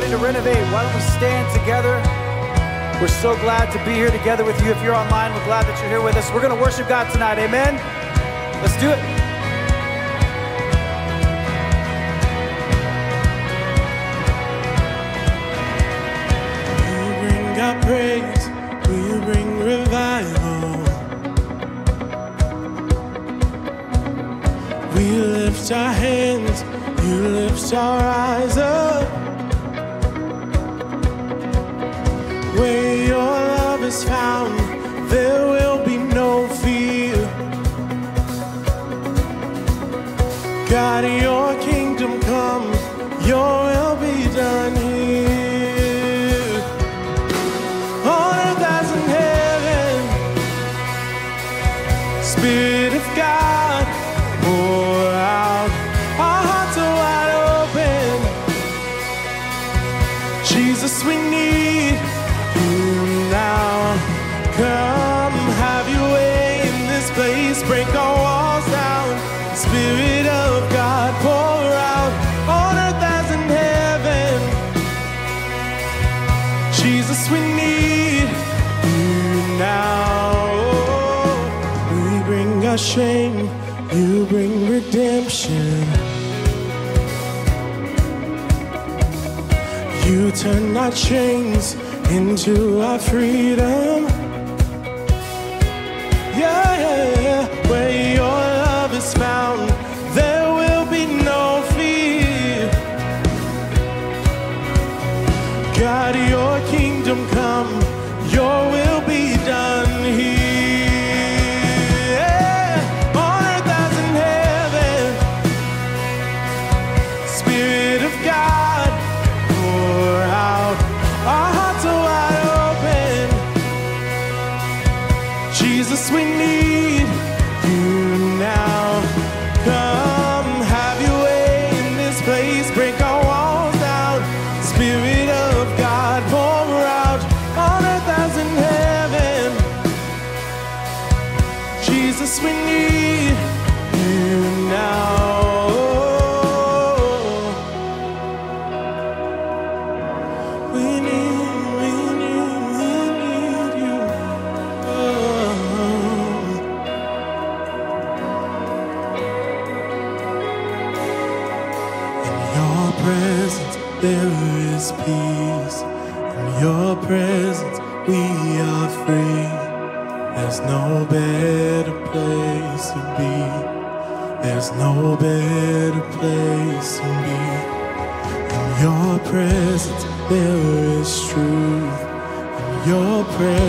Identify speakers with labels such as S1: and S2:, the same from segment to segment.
S1: ready to renovate, why don't we stand together? We're so glad to be here together with you. If you're online, we're glad that you're here with us. We're going to worship God tonight. Amen. Let's do it.
S2: Will you bring God praise? Will you bring revival? We lift our hands, you lift our shame, you bring redemption. You turn our chains into our freedom. Yeah, yeah, yeah. where your love is found, there will be no fear. God, your kingdom come, your will.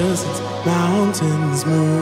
S2: deserts, mountains move.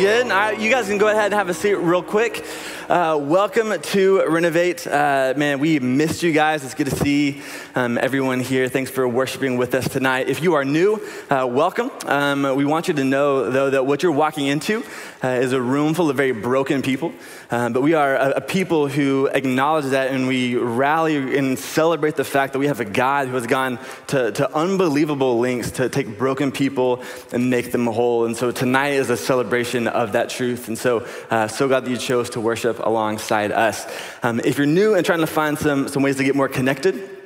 S3: good. I, you guys can go ahead and have a seat real quick. Uh, welcome to Renovate. Uh, man, we missed you guys. It's good to see um, everyone here. Thanks for worshiping with us tonight. If you are new, uh, welcome. Um, we want you to know, though, that what you're walking into uh, is a room full of very broken people. Um, but we are a, a, people who acknowledge that and we rally and celebrate the fact that we have a God who has gone to, to unbelievable lengths to take broken people and make them whole. And so tonight is a celebration of that truth. And so, uh, so glad that you chose to worship alongside us. Um, if you're new and trying to find some, some ways to get more connected,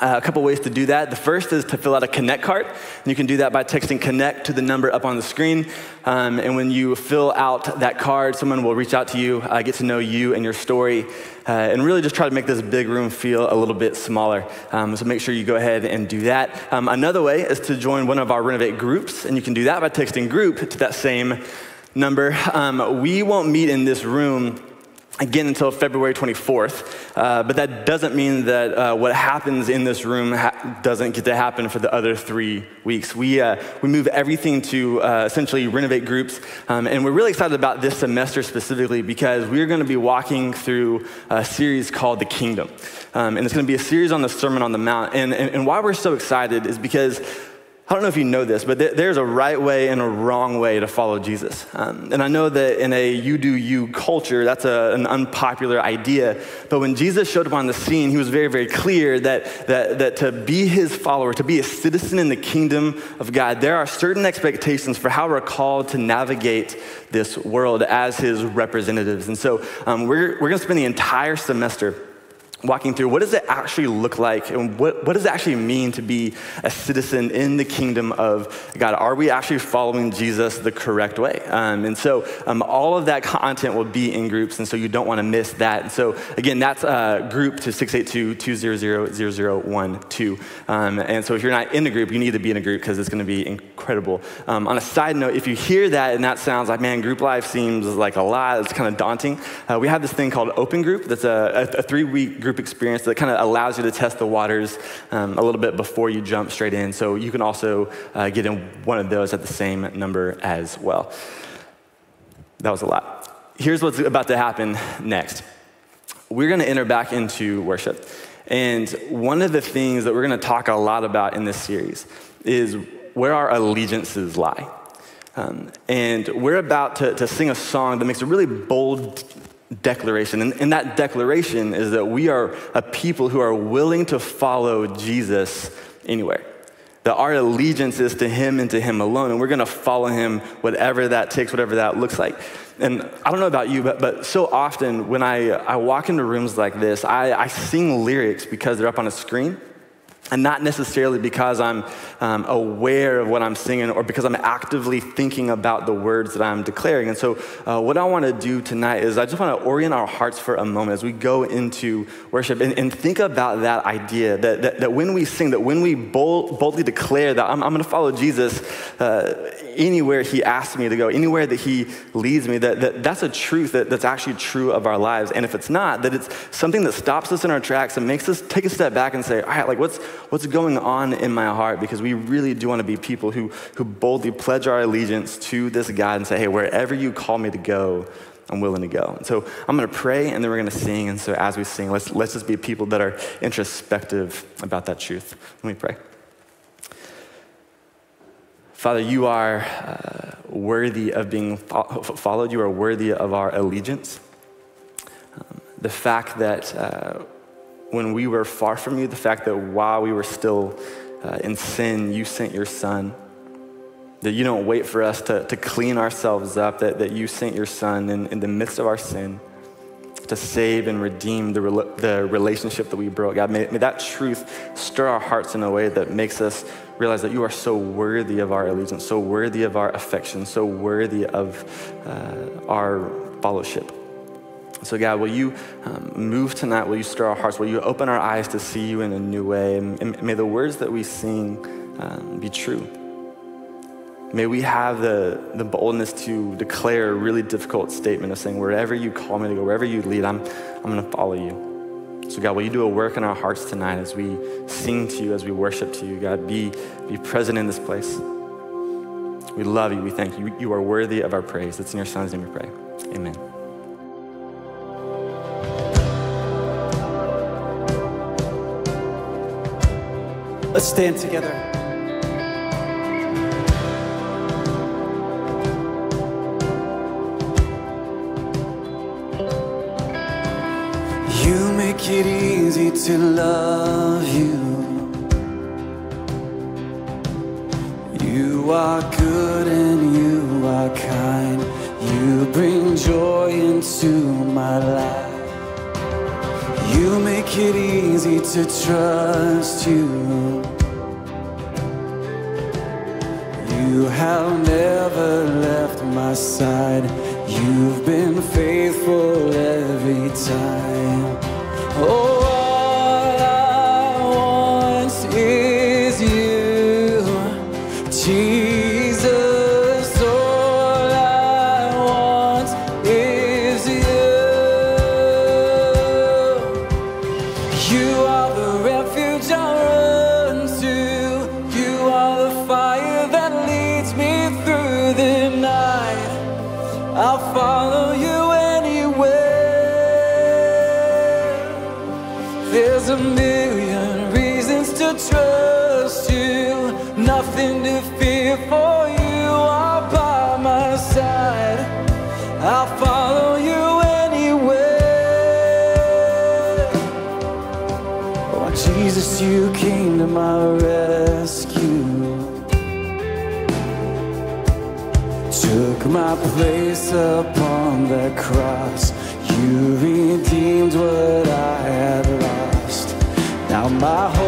S3: uh, a couple ways to do that. The first is to fill out a Connect card. And you can do that by texting Connect to the number up on the screen. Um, and when you fill out that card, someone will reach out to you, uh, get to know you and your story, uh, and really just try to make this big room feel a little bit smaller. Um, so make sure you go ahead and do that. Um, another way is to join one of our Renovate groups. And you can do that by texting group to that same number. Um, we won't meet in this room again until February 24th. Uh, but that doesn't mean that uh, what happens in this room ha- doesn't get to happen for the other three weeks. We, uh, we move everything to uh, essentially renovate groups. Um, and we're really excited about this semester specifically because we're going to be walking through a series called The Kingdom. Um, and it's going to be a series on the Sermon on the Mount. And, and, and why we're so excited is because I don't know if you know this, but there's a right way and a wrong way to follow Jesus. Um, and I know that in a you do you culture, that's a, an unpopular idea. But when Jesus showed up on the scene, he was very, very clear that, that, that to be his follower, to be a citizen in the kingdom of God, there are certain expectations for how we're called to navigate this world as his representatives. And so um, we're, we're going to spend the entire semester walking through what does it actually look like and what, what does it actually mean to be a citizen in the kingdom of God? Are we actually following Jesus the correct way? Um, and so um, all of that content will be in groups, and so you don't want to miss that. And so again, that's a group to 682-200-0012. Um, and so if you're not in a group, you need to be in a group because it's going to be incredible. Um, on a side note, if you hear that and that sounds like, man, group life seems like a lot, it's kind of daunting, uh, we have this thing called Open Group that's a, a, a three-week group group experience that kind of allows you to test the waters um, a little bit before you jump straight in. So you can also uh, get in one of those at the same number as well. That was a lot. Here's what's about to happen next. We're going to enter back into worship. And one of the things that we're going to talk a lot about in this series is where our allegiances lie. Um, and we're about to, to sing a song that makes a really bold declaration. And, and that declaration is that we are a people who are willing to follow Jesus anywhere. That our allegiance is to Him and to Him alone, and we're gonna follow Him whatever that takes, whatever that looks like. And I don't know about you, but, but so often when I, I walk into rooms like this, I, I sing lyrics because they're up on a screen and not necessarily because I'm um, aware of what I'm singing or because I'm actively thinking about the words that I'm declaring. And so, uh, what I want to do tonight is I just want to orient our hearts for a moment as we go into worship and, and think about that idea that, that, that, when we sing, that when we bold, boldly declare that I'm, I'm going to follow Jesus uh, anywhere he asks me to go, anywhere that he leads me, that, that that's a truth that, that's actually true of our lives. And if it's not, that it's something that stops us in our tracks and makes us take a step back and say, all right, like what's, what's going on in my heart? Because we really do want to be people who, who boldly pledge our allegiance to this God and say, hey, wherever you call me to go, I'm willing to go. And so I'm going to pray and then we're going to sing. And so as we sing, let's, let's just be people that are introspective about that truth. Let me pray. Father, you are uh, worthy of being fo- followed. You are worthy of our allegiance. Um, the fact that uh, when we were far from you, the fact that while we were still uh, in sin, you sent your son. That you don't wait for us to, to clean ourselves up, that, that you sent your son in, in the midst of our sin to save and redeem the, the relationship that we broke. God, may, may that truth stir our hearts in a way that makes us realize that you are so worthy of our allegiance, so worthy of our affection, so worthy of uh, our fellowship. So, God, will you um, move tonight? Will you stir our hearts? Will you open our eyes to see you in a new way? And, and may the words that we sing um, be true. May we have the, the boldness to declare a really difficult statement of saying, wherever you call me to go, wherever you lead, I'm, I'm going to follow you. So, God, will you do a work in our hearts tonight as we sing to you, as we worship to you? God, be, be present in this place. We love you. We thank you. You are worthy of our praise. It's in your Son's name we pray. Amen.
S1: Let's stand together. You make it easy to love you. You are good and you are kind. You bring joy into my life. You make it easy to trust you. You have never left my side. You've been faithful every time. Oh. my
S4: heart.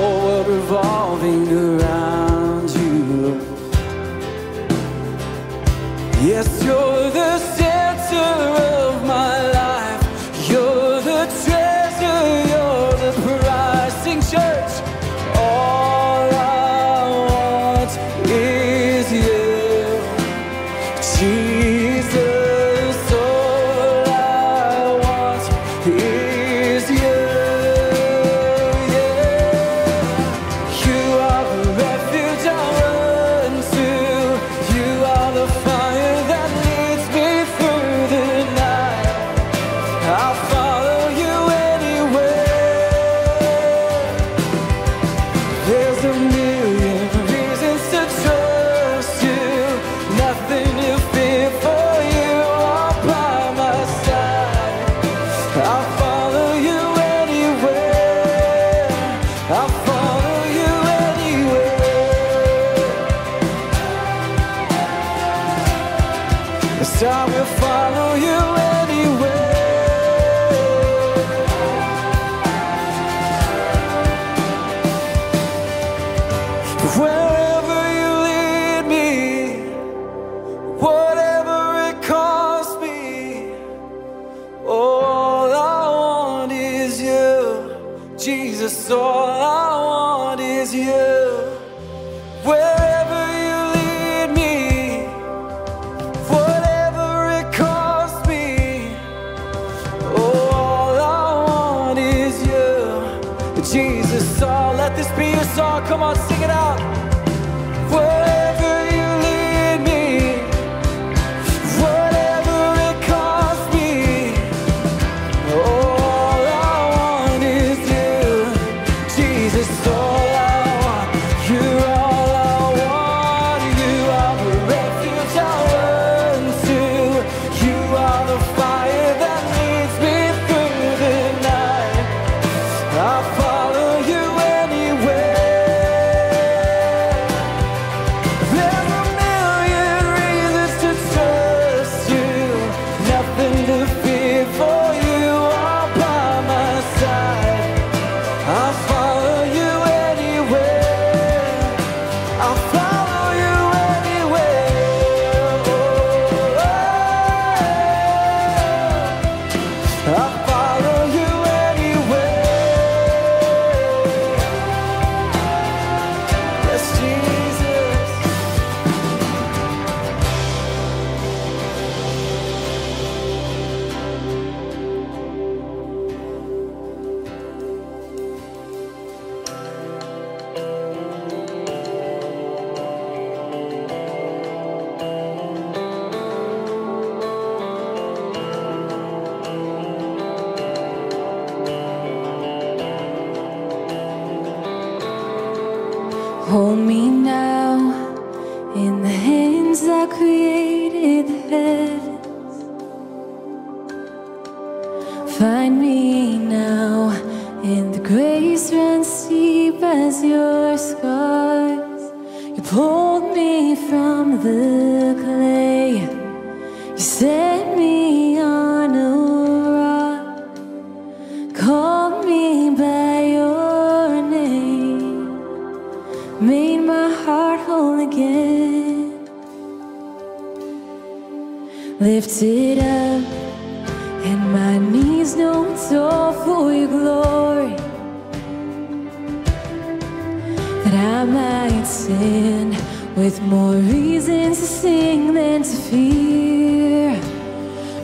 S4: That I might stand with more reasons to sing than to fear.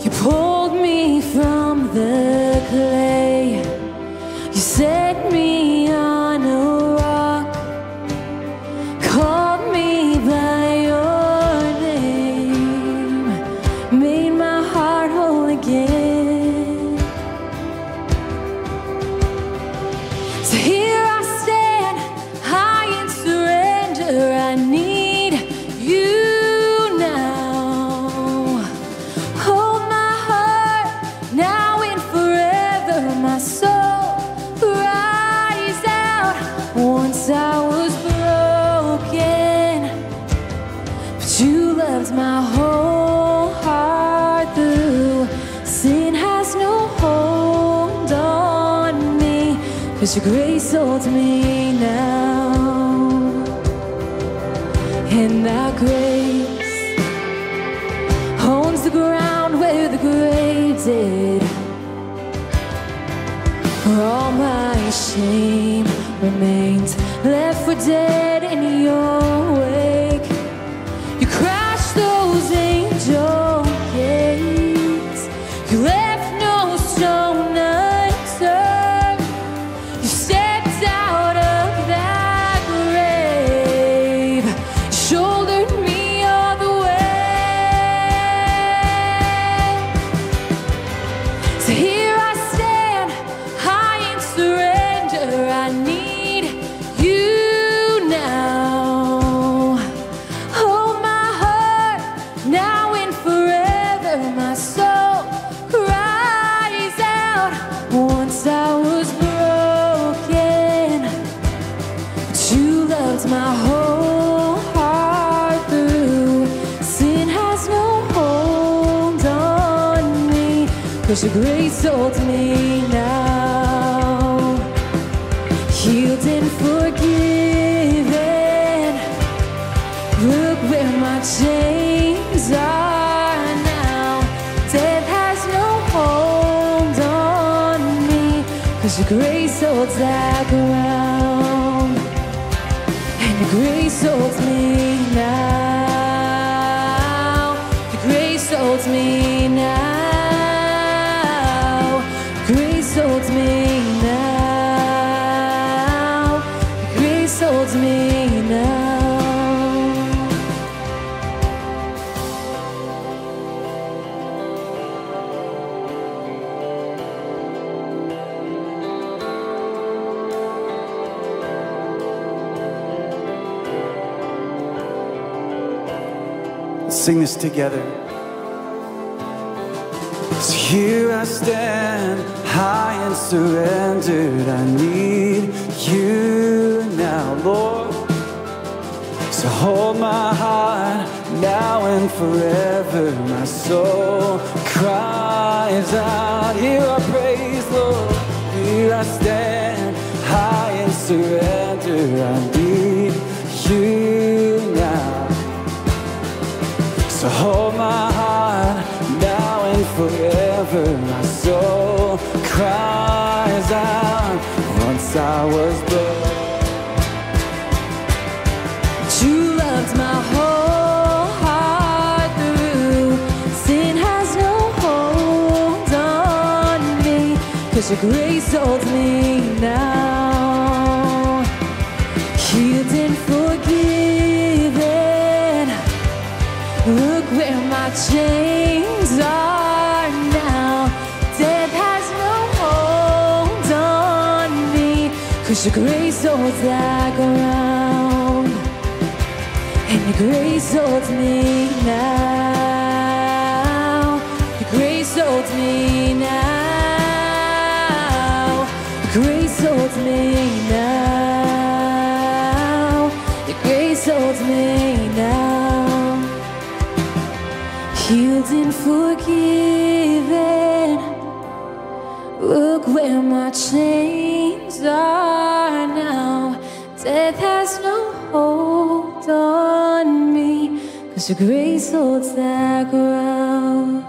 S4: You pulled me from the clay. Your grace holds me now. And that grace owns the ground where the grave did. All my shame remains left for dead holds me now. Healed and forgiven. Look where my chains are now. Death has no hold on me, cause your grace holds that ground. And your grace holds me now. Your grace holds me
S1: sing this together. So here I stand, high and surrendered. I need you now, Lord. So hold my heart now and forever. My soul cries out. Here I praise, Lord. Here I stand, high and surrendered. I So hold my heart now and forever. My soul cries out. Once I was broke.
S4: You loved my whole heart through. Sin has no hold on me, cause your grace holds me now. Cause your grace holds that ground. And your grace holds me now. Your grace holds me now. Your grace holds me now. Your grace holds me now. Healed and forgiven. Look where my chains are. Death has no hold on me. Cause your grace holds that ground.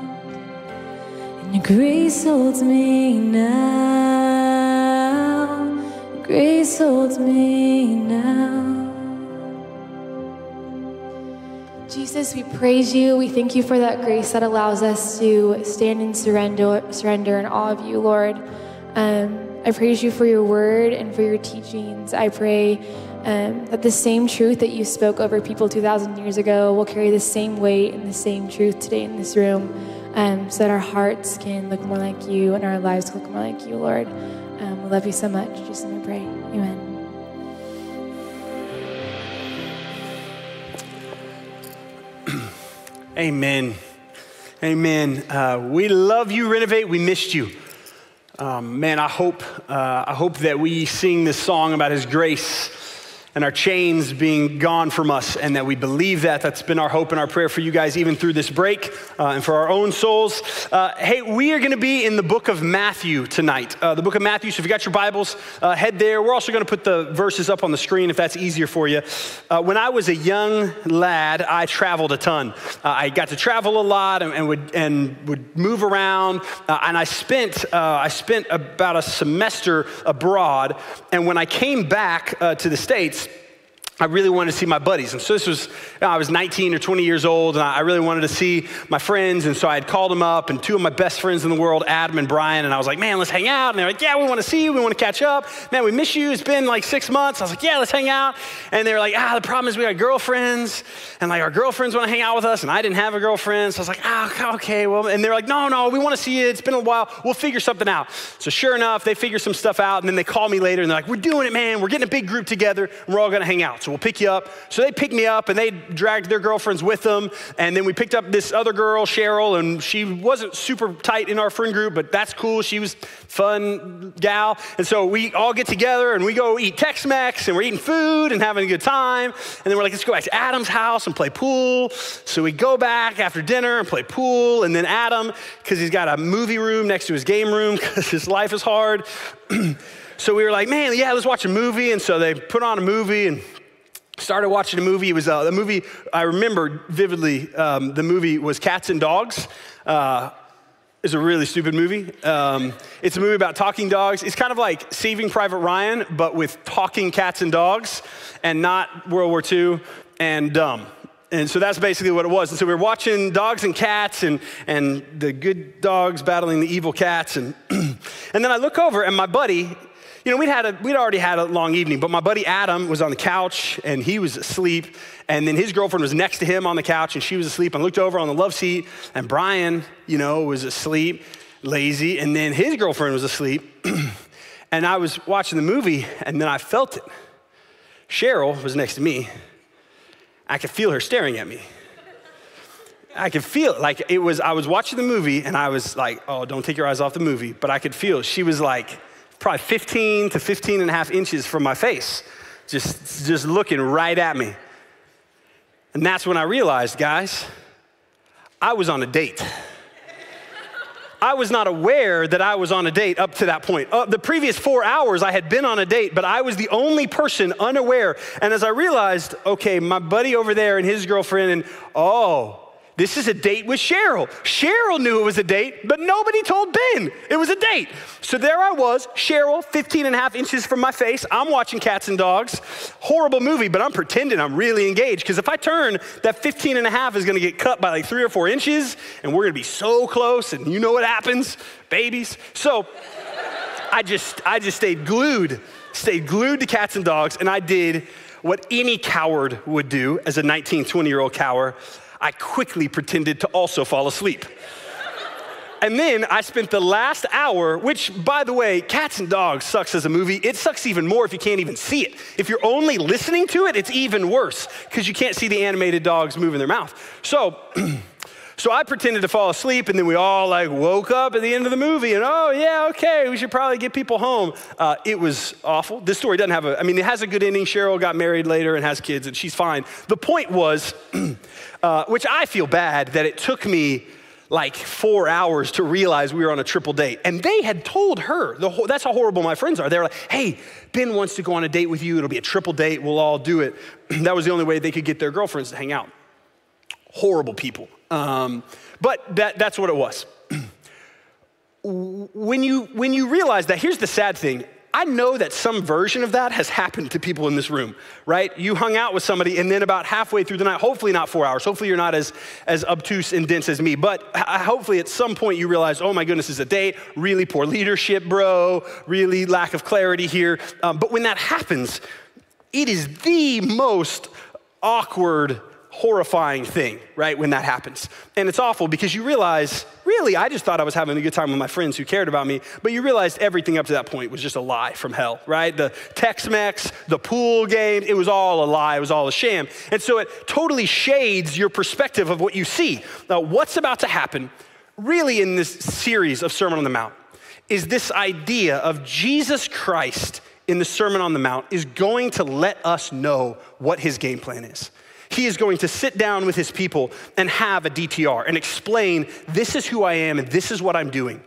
S4: And your grace holds me now. Grace holds me now. Jesus, we praise you. We thank you for that grace that allows us to stand in surrender, surrender in awe of you, Lord. Um, I praise you for your word and for your teachings. I pray um, that the same truth that you spoke over people 2,000 years ago will carry the same weight and the same truth today in this room um, so that our hearts can look more like you and our lives look more like you, Lord. Um, we love you so much. Just let me pray. Amen.
S5: Amen. Amen. Uh, we love you, Renovate. We missed you. Um, man, I hope, uh, I hope that we sing this song about His grace and our chains being gone from us, and that we believe that. That's been our hope and our prayer for you guys, even through this break, uh, and for our own souls. Uh, hey, we are going to be in the book of Matthew tonight. Uh, the book of Matthew. So if you got your Bibles, uh, head there. We're also going to put the verses up on the screen if that's easier for you. Uh, when I was a young lad, I traveled a ton. Uh, I got to travel a lot and, and would and would move around, and I spent I spent about a semester abroad. And when I came back to the states. I really wanted to see my buddies. And so this was, you know, I was 19 or 20 years old, and I really wanted to see my friends. And so I had called them up, and two of my best friends in the world, Adam and Brian, and I was like, man, let's hang out. And they're like, yeah, we want to see you. We want to catch up. Man, we miss you. It's been like six months. I was like, yeah, let's hang out. And they were like, ah, the problem is we got girlfriends, and like our girlfriends want to hang out with us, and I didn't have a girlfriend. So I was like, ah, okay, well, and they're like, no, no, we want to see you. It's been a while. We'll figure something out. So sure enough, they figure some stuff out, and then they call me later, and they're like, we're doing it, man. We're getting a big group together, and we're all going to hang out. So we'll pick you up. So they picked me up and they dragged their girlfriends with them. And then we picked up this other girl, Cheryl, and she wasn't super tight in our friend group, but that's cool. She was fun gal. And so we all get together and we go eat Tex-Mex and we're eating food and having a good time. And then we're like, let's go back to Adam's house and play pool. So we go back after dinner and play pool. And then Adam, because he's got a movie room next to his game room because his life is hard. so we were like, man, yeah, let's watch a movie. And so they put on a movie and started watching a movie. It was uh, the movie I remember vividly. Um, the movie was Cats and Dogs. Uh, it's a really stupid movie. Um, it's a movie about talking dogs. It's kind of like Saving Private Ryan, but with talking cats and dogs, and not World War II and dumb. And so that's basically what it was. And so we were watching dogs and cats and, and the good dogs battling the evil cats. And, and then I look over, and my buddy, you know, we'd, had a, we'd already had a long evening, but my buddy Adam was on the couch and he was asleep. And then his girlfriend was next to him on the couch and she was asleep. And looked over on the love seat and Brian, you know, was asleep, lazy. And then his girlfriend was asleep. and I was watching the movie and then I felt it. Cheryl was next to me. I could feel her staring at me. I could feel it. Like it was, I was watching the movie and I was like, oh, don't take your eyes off the movie. But I could feel she was like, probably 15 to 15 and a half inches from my face, just, just looking right at me. And that's when I realized, guys, I was on a date. I was not aware that I was on a date up to that point. Uh, the previous four hours, I had been on a date, but I was the only person unaware. And as I realized, okay, my buddy over there and his girlfriend, and oh, this is a date with Cheryl. Cheryl knew it was a date, but nobody told Ben it was a date. So there I was, Cheryl, 15 and a half inches from my face. I'm watching Cats and Dogs. Horrible movie, but I'm pretending I'm really engaged because if I turn, that 15 and a half is gonna get cut by like three or four inches, and we're gonna be so close, and you know what happens? Babies. So I just, I just stayed glued, stayed glued to Cats and Dogs, and I did what any coward would do as a 19, 20 year old coward. I quickly pretended to also fall asleep. And then I spent the last hour, which, by the way, Cats and Dogs sucks as a movie. It sucks even more if you can't even see it. If you're only listening to it, it's even worse because you can't see the animated dogs moving their mouth. So, so I pretended to fall asleep, and then we all like woke up at the end of the movie, and oh yeah, okay, we should probably get people home. Uh, it was awful. This story doesn't have a. I mean, it has a good ending. Cheryl got married later and has kids, and she's fine. The point was, uh, which I feel bad that it took me like four hours to realize we were on a triple date. And they had told her, the, that's how horrible my friends are. They're like, hey, Ben wants to go on a date with you. It'll be a triple date. We'll all do it. that was the only way they could get their girlfriends to hang out. Horrible people. Um, but that, that's what it was. when, you, when you realize that, here's the sad thing I know that some version of that has happened to people in this room, right? You hung out with somebody, and then about halfway through the night, hopefully not four hours, hopefully you're not as, as obtuse and dense as me, but hopefully at some point you realize, oh my goodness, it's a date, really poor leadership, bro, really lack of clarity here. Um, but when that happens, it is the most awkward horrifying thing, right, when that happens. And it's awful because you realize, really, I just thought I was having a good time with my friends who cared about me, but you realized everything up to that point was just a lie from hell, right? The Tex Mex, the pool game, it was all a lie, it was all a sham. And so it totally shades your perspective of what you see. Now, what's about to happen, really, in this series of Sermon on the Mount, is this idea of Jesus Christ in the Sermon on the Mount is going to let us know what his game plan is he is going to sit down with his people and have a DTR and explain this is who I am and this is what I'm doing.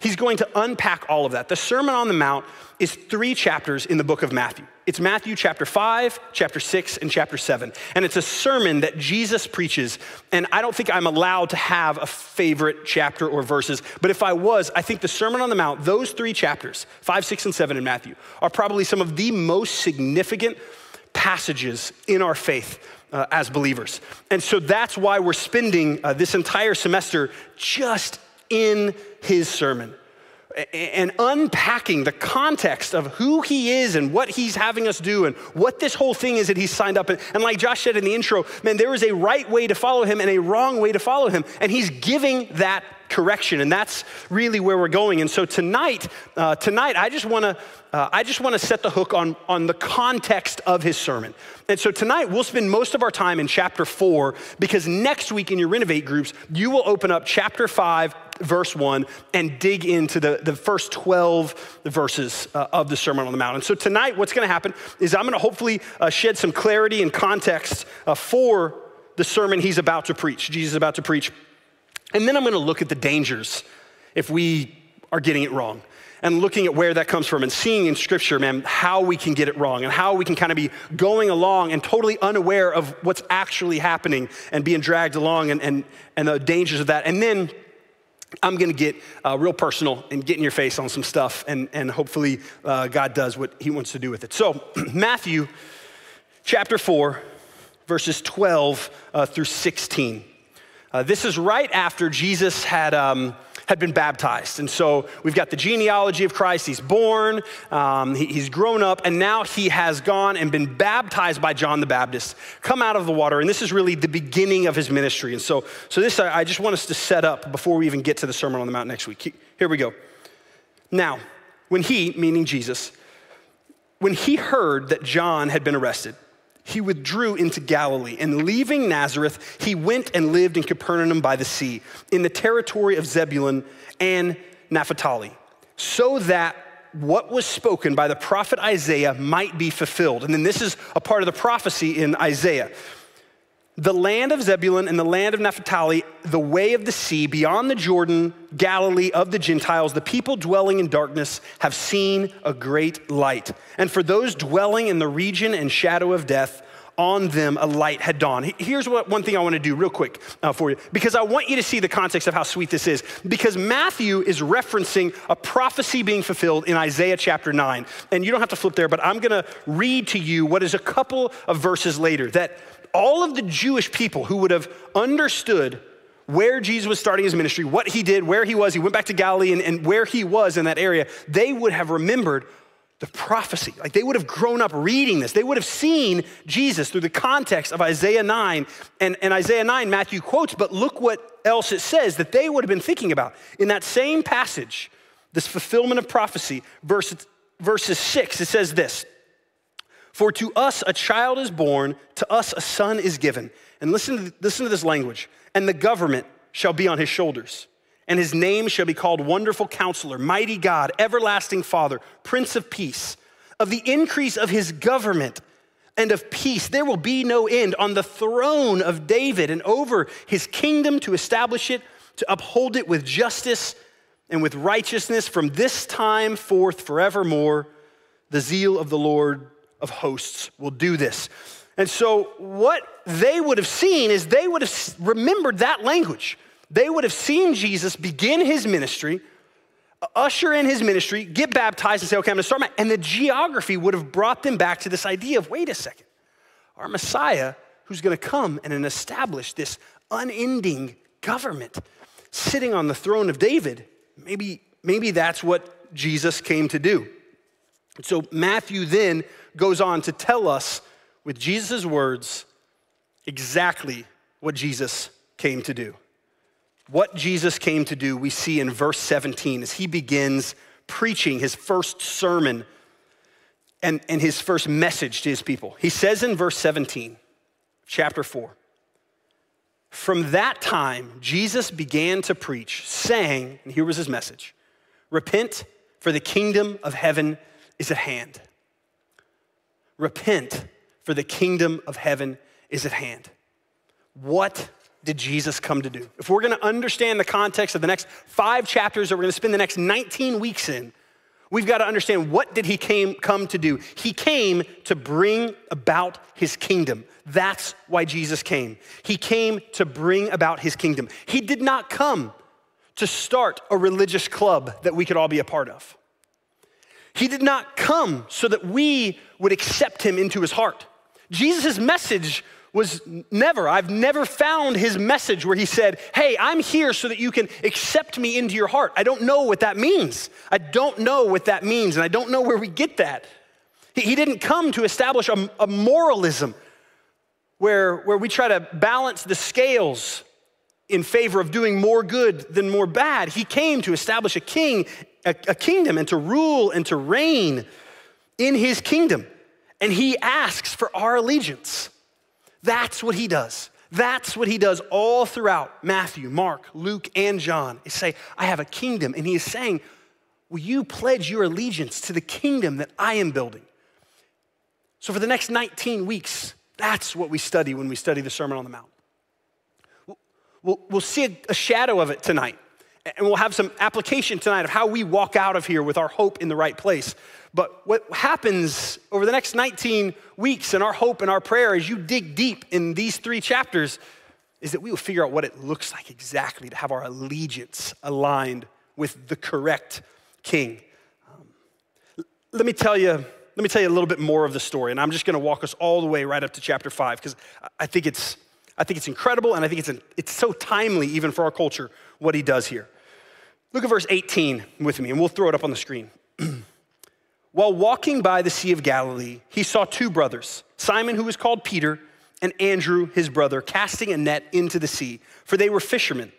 S5: He's going to unpack all of that. The Sermon on the Mount is three chapters in the book of Matthew. It's Matthew chapter 5, chapter 6, and chapter 7. And it's a sermon that Jesus preaches. And I don't think I'm allowed to have a favorite chapter or verses, but if I was, I think the Sermon on the Mount, those three chapters, 5, 6, and 7 in Matthew, are probably some of the most significant passages in our faith uh, as believers. And so that's why we're spending uh, this entire semester just in his sermon and unpacking the context of who he is and what he's having us do and what this whole thing is that he's signed up. And like Josh said in the intro, man, there is a right way to follow him and a wrong way to follow him. And he's giving that correction. And that's really where we're going. And so tonight, uh, tonight, I just want to, uh, I just want to set the hook on, on the context of his sermon. And so tonight, we'll spend most of our time in chapter four because next week in your Renovate groups, you will open up chapter five, verse 1 and dig into the, the first 12 verses uh, of the Sermon on the Mount. And so tonight, what's going to happen is I'm going to hopefully uh, shed some clarity and context uh, for the sermon he's about to preach, Jesus is about to preach. And then I'm going to look at the dangers if we are getting it wrong and looking at where that comes from and seeing in scripture, man, how we can get it wrong and how we can kind of be going along and totally unaware of what's actually happening and being dragged along and, and, and the dangers of that. And then I'm gonna get uh, real personal and get in your face on some stuff, and, and hopefully uh, God does what He wants to do with it. So, Matthew chapter 4, verses 12 uh, through 16. Uh, this is right after Jesus had, um, had been baptized. And so we've got the genealogy of Christ. He's born, um, he, he's grown up, and now he has gone and been baptized by John the Baptist, come out of the water. And this is really the beginning of his ministry. And so, so this I, I just want us to set up before we even get to the Sermon on the Mount next week. Here we go. Now, when he, meaning Jesus, when he heard that John had been arrested, he withdrew into Galilee, and leaving Nazareth, he went and lived in Capernaum by the sea, in the territory of Zebulun and Naphtali, so that what was spoken by the prophet Isaiah might be fulfilled. And then this is a part of the prophecy in Isaiah. The land of Zebulun and the land of Naphtali, the way of the sea, beyond the Jordan, Galilee of the Gentiles, the people dwelling in darkness have seen a great light. And for those dwelling in the region and shadow of death, on them a light had dawned. Here's what one thing I want to do real quick uh, for you, because I want you to see the context of how sweet this is. Because Matthew is referencing a prophecy being fulfilled in Isaiah chapter 9. And you don't have to flip there, but I'm going to read to you what is a couple of verses later that all of the Jewish people who would have understood where Jesus was starting his ministry, what he did, where he was, he went back to Galilee, and, and where he was in that area, they would have remembered the prophecy. Like they would have grown up reading this. They would have seen Jesus through the context of Isaiah 9. And, and Isaiah 9, Matthew quotes, but look what else it says that they would have been thinking about. In that same passage, this fulfillment of prophecy, verse, verses 6, it says this For to us a child is born, to us a son is given. And listen to, listen to this language. And the government shall be on his shoulders and his name shall be called Wonderful Counselor, Mighty God, Everlasting Father, Prince of Peace. Of the increase of his government and of peace, there will be no end on the throne of David and over his kingdom to establish it, to uphold it with justice and with righteousness from this time forth forevermore. The zeal of the Lord of hosts will do this. And so, what they would have seen is they would have remembered that language they would have seen Jesus begin his ministry, usher in his ministry, get baptized, and say, okay, I'm gonna start my, and the geography would have brought them back to this idea of wait a second, our Messiah who's gonna come and establish this unending government sitting on the throne of David. Maybe, maybe that's what Jesus came to do. So Matthew then goes on to tell us with Jesus' words exactly what Jesus came to do. What Jesus came to do, we see in verse 17 as he begins preaching his first sermon and, and his first message to his people. He says in verse 17, chapter 4, from that time, Jesus began to preach, saying, and here was his message Repent, for the kingdom of heaven is at hand. Repent, for the kingdom of heaven is at hand. What did Jesus come to do? If we're gonna understand the context of the next five chapters that we're gonna spend the next 19 weeks in, we've got to understand what did he came, come to do? He came to bring about his kingdom. That's why Jesus came. He came to bring about his kingdom. He did not come to start a religious club that we could all be a part of. He did not come so that we would accept him into his heart. Jesus' message was never, I've never found his message where he said, Hey, I'm here so that you can accept me into your heart. I don't know what that means. I don't know what that means, and I don't know where we get that. He, didn't come to establish a, a moralism where, where we try to balance the scales in favor of doing more good than more bad. He came to establish a king, a, a kingdom, and to rule and to reign in his kingdom. And he asks for our allegiance. That's what he does. That's what he does all throughout Matthew, Mark, Luke, and John. Is say, I have a kingdom. And he is saying, Will you pledge your allegiance to the kingdom that I am building? So, for the next 19 weeks, that's what we study when we study the Sermon on the Mount. We'll, we'll see a, a shadow of it tonight, and we'll have some application tonight of how we walk out of here with our hope in the right place. But what happens over the next 19 weeks and our hope and our prayer as you dig deep in these three chapters is that we will figure out what it looks like exactly to have our allegiance aligned with the correct king. Um, let me tell you, let me tell you a little bit more of the story, and I'm just going to walk us all the way right up to chapter five because I think it's, I think it's incredible, and I think it's, an, it's so timely even for our culture what he does here. Look at verse 18 with me, and we'll throw it up on the screen. While walking by the Sea of Galilee, he saw two brothers, Simon, who was called Peter, and Andrew, his brother, casting a net into the sea, for they were fishermen.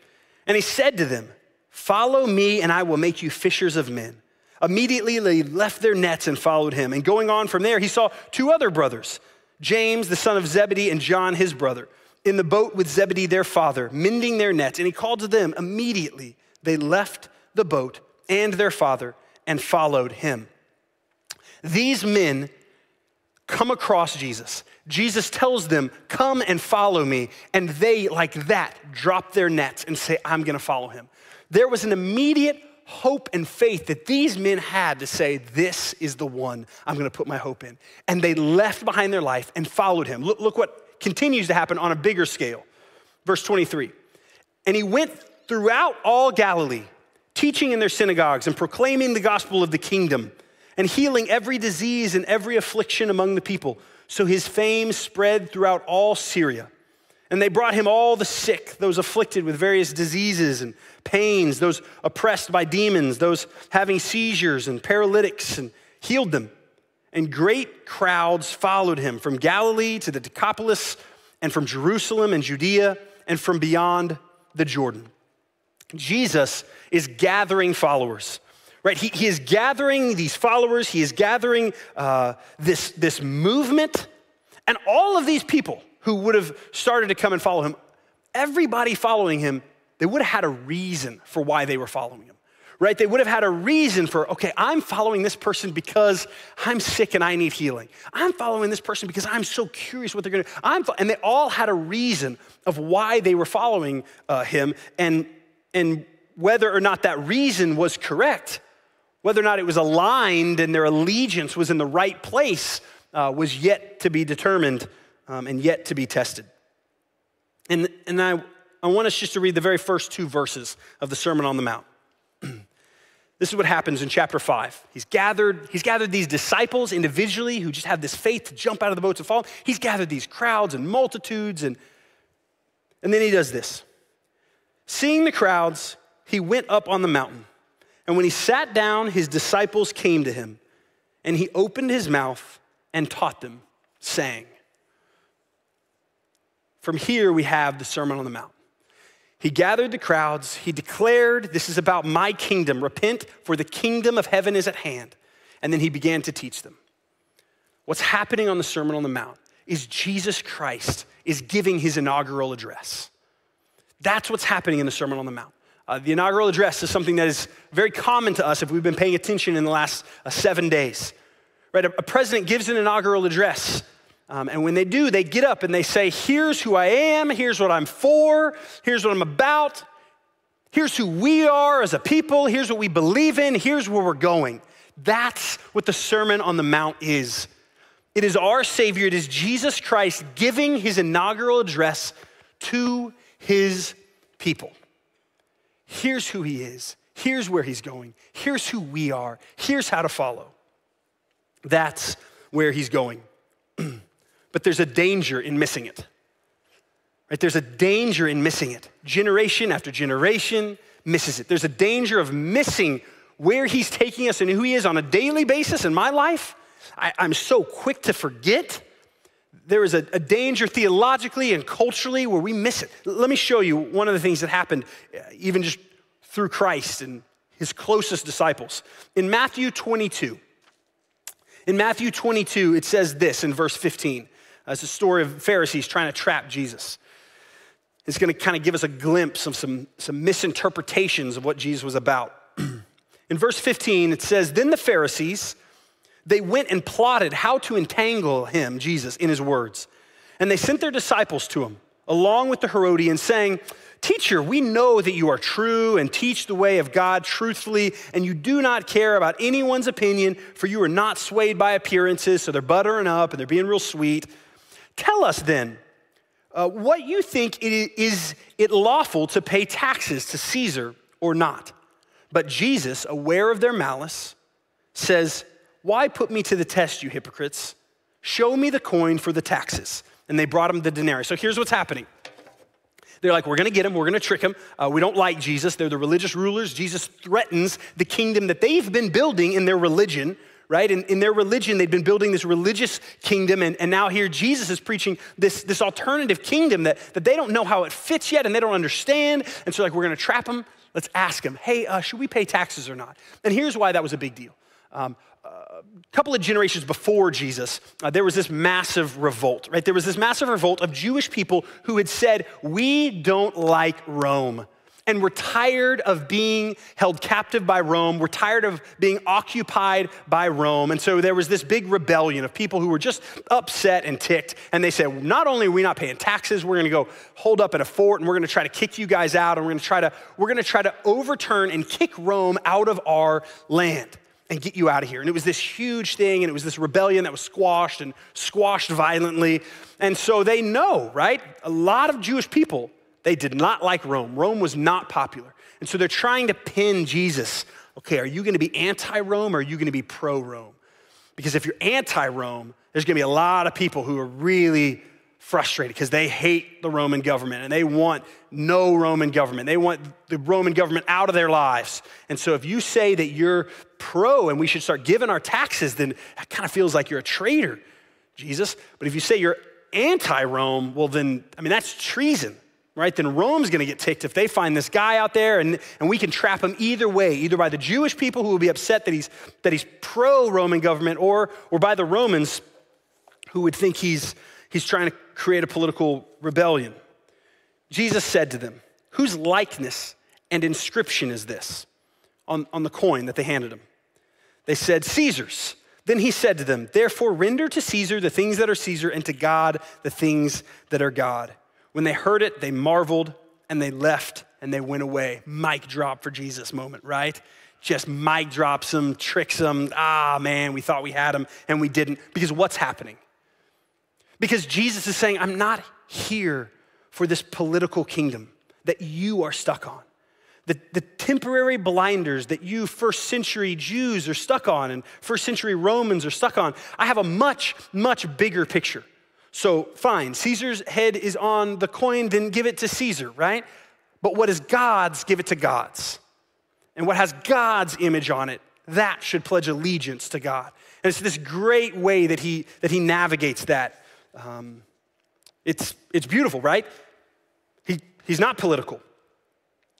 S5: And he said to them, Follow me, and I will make you fishers of men. Immediately they left their nets and followed him. And going on from there, he saw two other brothers, James, the son of Zebedee, and John, his brother, in the boat with Zebedee, their father, mending their nets. And he called to them. Immediately they left the boat and their father and followed him. These men come across Jesus. Jesus tells them, Come and follow me. And they, like that, drop their nets and say, I'm gonna follow him. There was an immediate hope and faith that these men had to say, This is the one I'm gonna put my hope in. And they left behind their life and followed him. Look, look what continues to happen on a bigger scale. Verse 23 And he went throughout all Galilee, teaching in their synagogues and proclaiming the gospel of the kingdom and healing every disease and every affliction among the people. So his fame spread throughout all Syria. And they brought him all the sick, those afflicted with various diseases and pains, those oppressed by demons, those having seizures and paralytics, and healed them, and great crowds followed him from Galilee to the Decapolis, and from Jerusalem and Judea, and from beyond the Jordan. Jesus is gathering followers, right? He, he is gathering these followers, he is gathering uh, this, this movement, and all of these people who would have started to come and follow him, everybody following him, they would have had a reason for why they were following him right? They would have had a reason for, okay, I'm following this person because I'm sick and I need healing. I'm following this person because I'm so curious what they're gonna, I'm, and they all had a reason of why they were following uh, him and, and whether or not that reason was correct, whether or not it was aligned and their allegiance was in the right place uh, was yet to be determined um, and yet to be tested. And, and I, I want us just to read the very first two verses of the Sermon on the Mount. This is what happens in chapter five. He's gathered, he's gathered these disciples individually who just have this faith to jump out of the boats and follow. He's gathered these crowds and multitudes, and, and then he does this. Seeing the crowds, he went up on the mountain. And when he sat down, his disciples came to him, and he opened his mouth and taught them, saying, From here we have the Sermon on the Mount. He gathered the crowds. He declared, This is about my kingdom. Repent, for the kingdom of heaven is at hand. And then he began to teach them. What's happening on the Sermon on the Mount is Jesus Christ is giving his inaugural address. That's what's happening in the Sermon on the Mount. Uh, the inaugural address is something that is very common to us if we've been paying attention in the last uh, seven days. Right? A, a president gives an inaugural address um, and when they do, they get up and they say, Here's who I am, here's what I'm for, here's what I'm about, here's who we are as a people, here's what we believe in, here's where we're going. That's what the Sermon on the Mount is. It is our Savior, it is Jesus Christ giving his inaugural address to his people. Here's who he is, here's where he's going, here's who we are, here's how to follow. That's where he's going. but there's a danger in missing it. Right? There's a danger in missing it. Generation after generation misses it. There's a danger of missing where he's taking us and who he is on a daily basis in my life. I, am so quick to forget. There is a, a, danger theologically and culturally where we miss it. Let me show you one of the things that happened, uh, even just through Christ and his closest disciples. In Matthew 22, in Matthew 22, it says this in verse 15 it's a story of Pharisees trying to trap Jesus. It's going to kind of give us a glimpse of some, some misinterpretations of what Jesus was about. In verse 15, it says, Then the Pharisees, they went and plotted how to entangle him, Jesus, in his words. And they sent their disciples to him, along with the Herodians, saying, Teacher, we know that you are true and teach the way of God truthfully, and you do not care about anyone's opinion, for you are not swayed by appearances, so they're buttering up and they're being real sweet. Tell us then, uh, what you think it is it lawful to pay taxes to Caesar or not? But Jesus, aware of their malice, says, Why put me to the test, you hypocrites? Show me the coin for the taxes. And they brought him the denarius. So here's what's happening. They're like, we're gonna get him, we're gonna trick him. Uh, we don't like Jesus. They're the religious rulers. Jesus threatens the kingdom that they've been building in their religion right? In, in their religion, they'd been building this religious kingdom, and, and now here Jesus is preaching this, this alternative kingdom that, that they don't know how it fits yet and they don't understand. And so, like, we're gonna trap them. Let's ask them, hey, uh, should we pay taxes or not? And here's why that was a big deal. Um, a couple of generations before Jesus, uh, there was this massive revolt, right? There was this massive revolt of Jewish people who had said, We don't like Rome. And we're tired of being held captive by Rome. We're tired of being occupied by Rome. And so there was this big rebellion of people who were just upset and ticked. And they said, not only are we not paying taxes, we're going to go hold up in a fort and we're going to try to kick you guys out. And we're going to try to, we're going to try to overturn and kick Rome out of our land and get you out of here. And it was this huge thing, and it was this rebellion that was squashed and squashed violently. And so they know, right? A lot of Jewish people they did not like Rome. Rome was not popular. And so they're trying to pin Jesus. Okay, are you going to be anti Rome or are you going to be pro Rome? Because if you're anti Rome, there's going to be a lot of people who are really frustrated because they hate the Roman government and they want no Roman government. They want the Roman government out of their lives. And so if you say that you're pro and we should start giving our taxes, then that kind of feels like you're a traitor, Jesus. But if you say you're anti Rome, well, then, I mean, that's treason. Right, then Rome's gonna get ticked if they find this guy out there, and, and we can trap him either way, either by the Jewish people who will be upset that he's, that he's pro Roman government, or, or by the Romans who would think he's, he's trying to create a political rebellion. Jesus said to them, Whose likeness and inscription is this on, on the coin that they handed him? They said, Caesar's. Then he said to them, Therefore render to Caesar the things that are Caesar, and to God the things that are God. When they heard it, they marveled and they left and they went away. Mic drop for Jesus moment, right? Just mic drops them, tricks them. Ah, man, we thought we had him and we didn't. Because what's happening? Because Jesus is saying, I'm not here for this political kingdom that you are stuck on. The, the temporary blinders that you first century Jews are stuck on and first century Romans are stuck on. I have a much, much bigger picture. So, fine, Caesar's head is on the coin, then give it to Caesar, right? But what is God's, give it to God's. And what has God's image on it, that should pledge allegiance to God. And it's this great way that he, that he navigates that. Um, it's, it's beautiful, right? He, he's not political.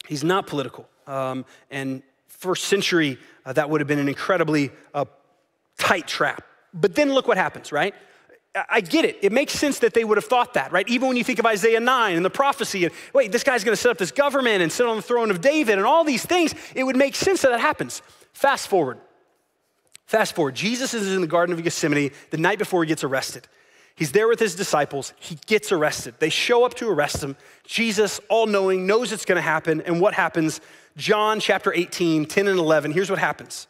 S5: He's not political. Um, and first century, uh, that would have been an incredibly uh, tight trap. But then look what happens, right? I get it. It makes sense that they would have thought that, right? Even when you think of Isaiah 9 and the prophecy, and wait, this guy's gonna set up this government and sit on the throne of David and all these things, it would make sense that that happens. Fast forward. Fast forward. Jesus is in the Garden of Gethsemane the night before he gets arrested. He's there with his disciples. He gets arrested. They show up to arrest him. Jesus, all knowing, knows it's gonna happen. And what happens? John chapter 18, 10 and 11. Here's what happens.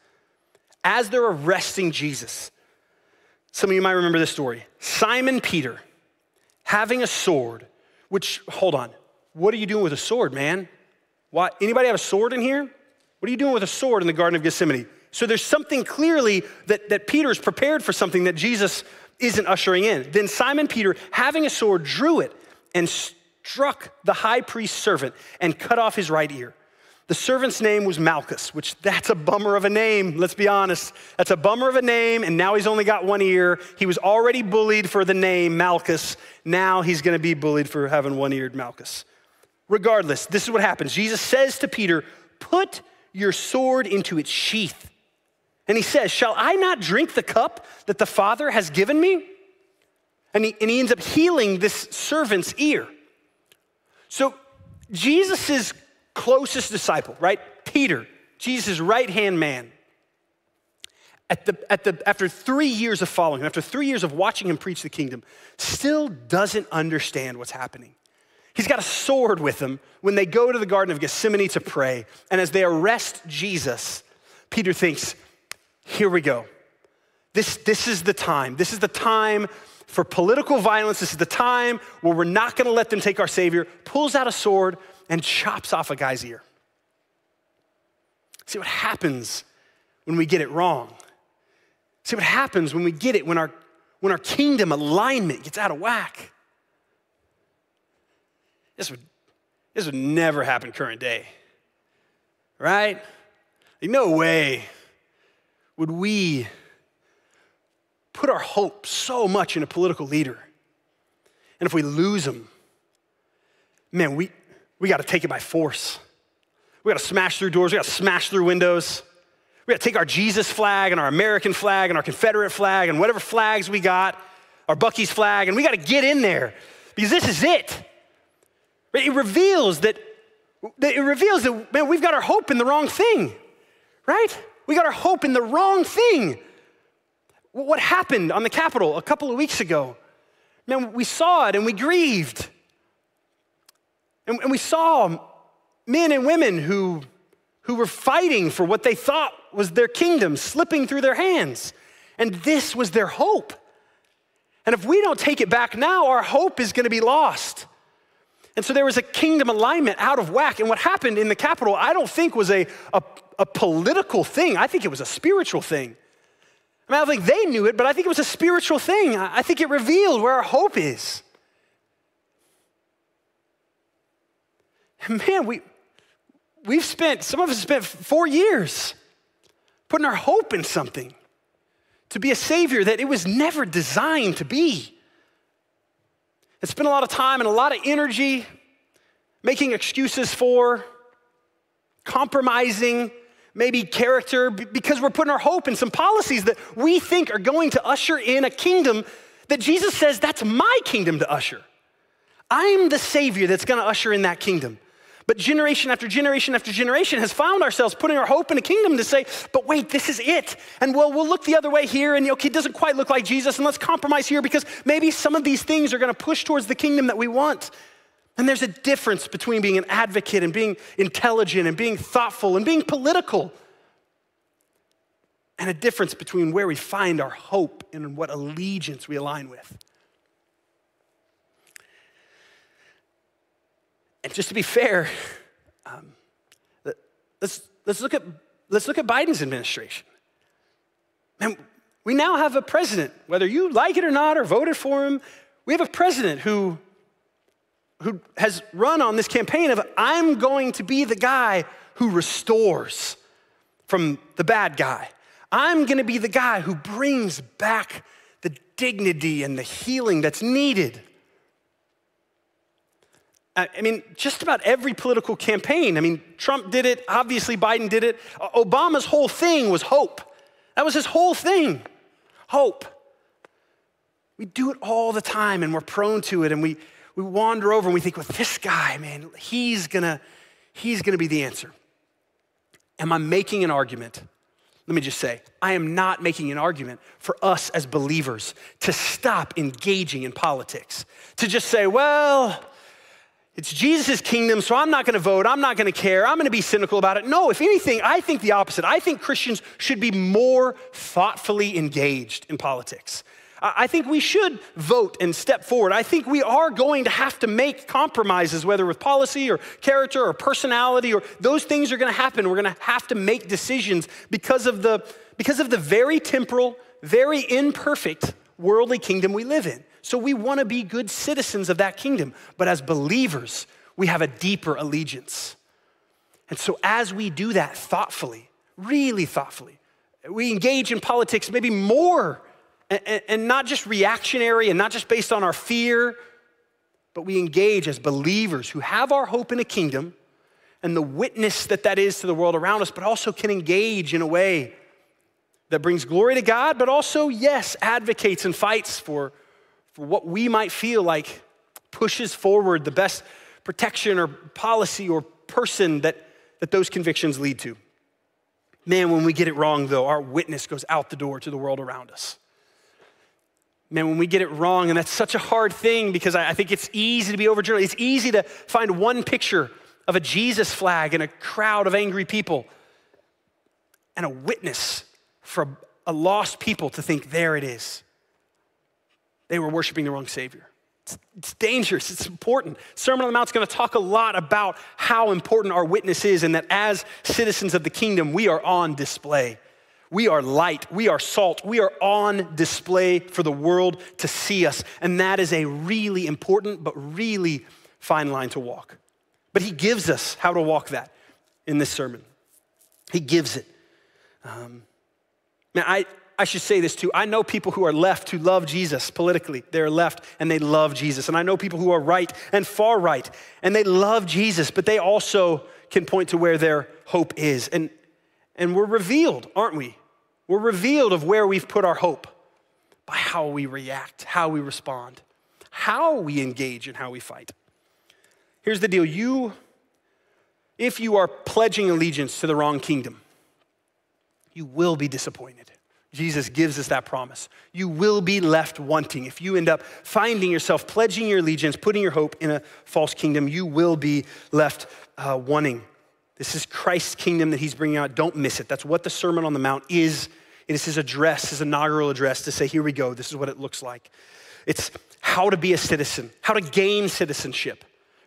S5: As they're arresting Jesus, some of you might remember this story. Simon Peter having a sword, which, hold on, what are you doing with a sword, man? What? Anybody have a sword in here? What are you doing with a sword in the Garden of Gethsemane? So there's something clearly that, that Peter's prepared for something that Jesus isn't ushering in. Then Simon Peter, having a sword, drew it and struck the high priest's servant and cut off his right ear. The servant's name was Malchus, which that's a bummer of a name, let's be honest. That's a bummer of a name, and now he's only got one ear. He was already bullied for the name Malchus. Now he's gonna be bullied for having one eared Malchus. Regardless, this is what happens. Jesus says to Peter, Put your sword into its sheath. And he says, Shall I not drink the cup that the Father has given me? And he, and he ends up healing this servant's ear. So Jesus' closest disciple, right? Peter, Jesus' right hand man. At the, at the, after three years of following him, after three years of watching him preach the kingdom, still doesn't understand what's happening. He's got a sword with him when they go to the Garden of Gethsemane to pray. And as they arrest Jesus, Peter thinks, here we go. This, this is the time. This is the time for political violence. This is the time where we're not going to let them take our Savior. Pulls out a sword, and chops off a guy's ear. See what happens when we get it wrong. See what happens when we get it, when our, when our kingdom alignment gets out of whack. This would, this would never happen current day, right? Like, no way would we put our hope so much in a political leader. And if we lose them, man, we, we got to take it by force. We got to smash through doors. We got to smash through windows. We got to take our Jesus flag and our American flag and our Confederate flag and whatever flags we got, our Buc-ee's flag, and we got to get in there because this is it. It reveals that, it reveals that, man, we've got our hope in the wrong thing, right? We got our hope in the wrong thing. What happened on the Capitol a couple of weeks ago? Man, we saw it and we grieved. And, and we saw men and women who, who were fighting for what they thought was their kingdom slipping through their hands. And this was their hope. And if we don't take it back now, our hope is going to be lost. And so there was a kingdom alignment out of whack. And what happened in the Capitol, I don't think was a, a, a, political thing. I think it was a spiritual thing. I mean, I don't think they knew it, but I think it was a spiritual thing. I think it revealed where our hope is. And man, we, we've spent, some of us spent four years putting our hope in something to be a Savior that it was never designed to be. And spent a lot of time and a lot of energy making excuses for, compromising, maybe character, because we're putting our hope in some policies that we think are going to usher in a kingdom that Jesus says that's my kingdom to usher. I'm the Savior that's gonna usher in that kingdom. But generation after generation after generation has found ourselves putting our hope in a kingdom to say, but wait, this is it. And well, we'll look the other way here, and okay, it doesn't quite look like Jesus, and let's compromise here because maybe some of these things are gonna push towards the kingdom that we want. And there's a difference between being an advocate and being intelligent and being thoughtful and being political. And a difference between where we find our hope and what allegiance we align with. And just to be fair, um, let's, let's, look at, let's look at Biden's administration. And we now have a president, whether you like it or not or voted for him, we have a president who, who has run on this campaign of I'm going to be the guy who restores from the bad guy. I'm going to be the guy who brings back the dignity and the healing that's needed. Uh, I mean, just about every political campaign. I mean, Trump did it, obviously, Biden did it. Obama's whole thing was hope. That was his whole thing hope. We do it all the time and we're prone to it and we, we wander over and we think, well, this guy, man, he's gonna, he's gonna be the answer. Am I making an argument? Let me just say, I am not making an argument for us as believers to stop engaging in politics, to just say, well, it's Jesus' kingdom, so I'm not gonna vote, I'm not gonna care, I'm gonna be cynical about it. No, if anything, I think the opposite. I think Christians should be more thoughtfully engaged in politics. I think we should vote and step forward. I think we are going to have to make compromises, whether with policy or character or personality, or those things are gonna happen. We're gonna have to make decisions because of the, because of the very temporal, very imperfect worldly kingdom we live in. So we want to be good citizens of that kingdom. But as believers, we have a deeper allegiance. And so as we do that thoughtfully, really thoughtfully, we engage in politics maybe more and, not just reactionary and not just based on our fear, but we engage as believers who have our hope in a kingdom and the witness that that is to the world around us, but also can engage in a way that brings glory to God, but also, yes, advocates and fights for for what we might feel like pushes forward the best protection or policy or person that, that those convictions lead to. Man, when we get it wrong, though, our witness goes out the door to the world around us. Man, when we get it wrong, and that's such a hard thing because I, I think it's easy to be overjoyed. It's easy to find one picture of a Jesus flag and a crowd of angry people and a witness for a lost people to think, there it is they were worshiping the wrong Savior. It's, it's dangerous, it's important. Sermon on the Mount is going to talk a lot about how important our witness is, and that as citizens of the kingdom, we are on display. We are light, we are salt, we are on display for the world to see us. And that is a really important but really fine line to walk. But he gives us how to walk that in this sermon. He gives it. Um, I, I should say this too. I know people who are left who love Jesus politically. They're left and they love Jesus. And I know people who are right and far right and they love Jesus, but they also can point to where their hope is. And, and we're revealed, aren't we? We're revealed of where we've put our hope by how we react, how we respond, how we engage, and how we fight. Here's the deal you, if you are pledging allegiance to the wrong kingdom, you will be disappointed. Jesus gives us that promise. You will be left wanting. If you end up finding yourself pledging your allegiance, putting your hope in a false kingdom, you will be left uh, wanting. This is Christ's kingdom that he's bringing out. Don't miss it. That's what the Sermon on the Mount is. It is his address, his inaugural address to say, here we go. This is what it looks like. It's how to be a citizen, how to gain citizenship.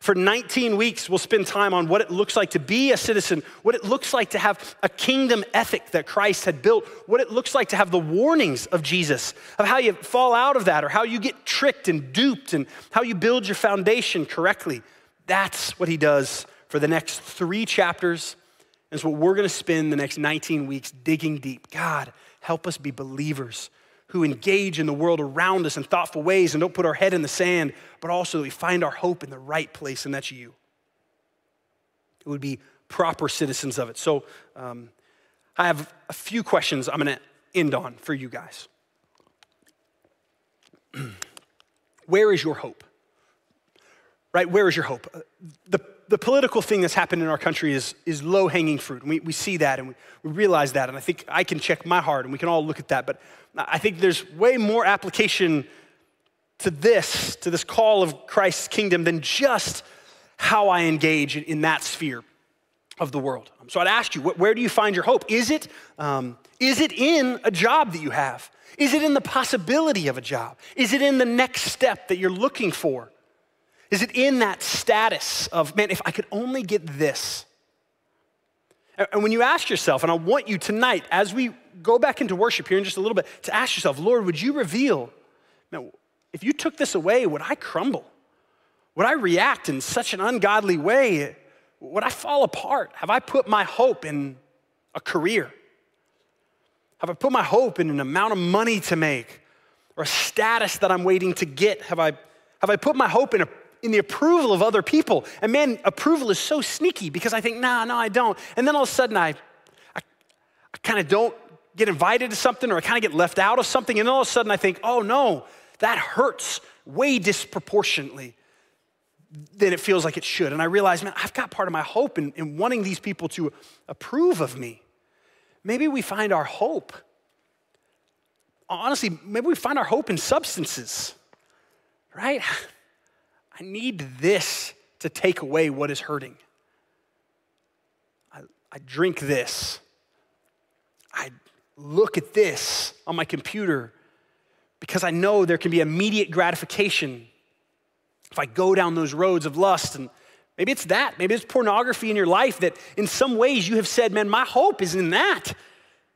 S5: For 19 weeks, we'll spend time on what it looks like to be a citizen, what it looks like to have a kingdom ethic that Christ had built, what it looks like to have the warnings of Jesus, of how you fall out of that, or how you get tricked and duped, and how you build your foundation correctly. That's what he does for the next three chapters. And it's what we're going to spend the next 19 weeks digging deep. God, help us be believers who engage in the world around us in thoughtful ways and don't put our head in the sand, but also that we find our hope in the right place, and that's you. It would be proper citizens of it. So um, I have a few questions I'm going to end on for you guys. Where is your hope? Right? Where is your hope? Uh, The, the political thing that's happened in our country is, is low hanging fruit. And we, we see that and we, we realize that. And I think I can check my heart and we can all look at that. But I think there's way more application to this, to this call of Christ's kingdom, than just how I engage in that sphere of the world. So I'd ask you, where do you find your hope? Is it, um, is it in a job that you have? Is it in the possibility of a job? Is it in the next step that you're looking for? Is it in that status of, man, if I could only get this? And when you ask yourself, and I want you tonight, as we go back into worship here in just a little bit, to ask yourself, Lord, would you reveal, man, if you took this away, would I crumble? Would I react in such an ungodly way? Would I fall apart? Have I put my hope in a career? Have I put my hope in an amount of money to make or a status that I'm waiting to get? Have I, have I put my hope in, a, in the approval of other people? And man, approval is so sneaky because I think, nah, no, I don't. And then all of a sudden I, I, I kind of don't get invited to something or I kind of get left out of something. And then all of a sudden I think, oh no, that hurts way disproportionately than it feels like it should. And I realize, man, I've got part of my hope in, in wanting these people to approve of me. Maybe we find our hope. Honestly, maybe we find our hope in substances, right? I need this to take away what is hurting. I, I drink this. I look at this on my computer because I know there can be immediate gratification if I go down those roads of lust and maybe it's that, maybe it's pornography in your life that in some ways you have said, man, my hope is in that.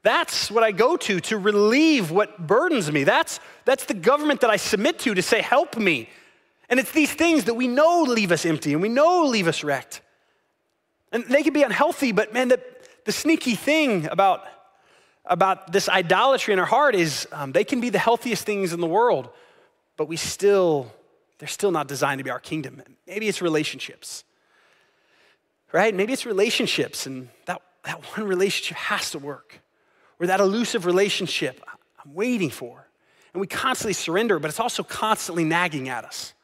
S5: That's what I go to to relieve what burdens me. That's, that's the government that I submit to to say, help me. And it's these things that we know leave us empty and we know leave us wrecked. And they can be unhealthy, but man, the, the sneaky thing about, about this idolatry in our heart is um, they can be the healthiest things in the world, but we still they're still not designed to be our kingdom. Maybe it's relationships, right? Maybe it's relationships, and that, that one relationship has to work. Or that elusive relationship I'm waiting for. And we constantly surrender, but it's also constantly nagging at us.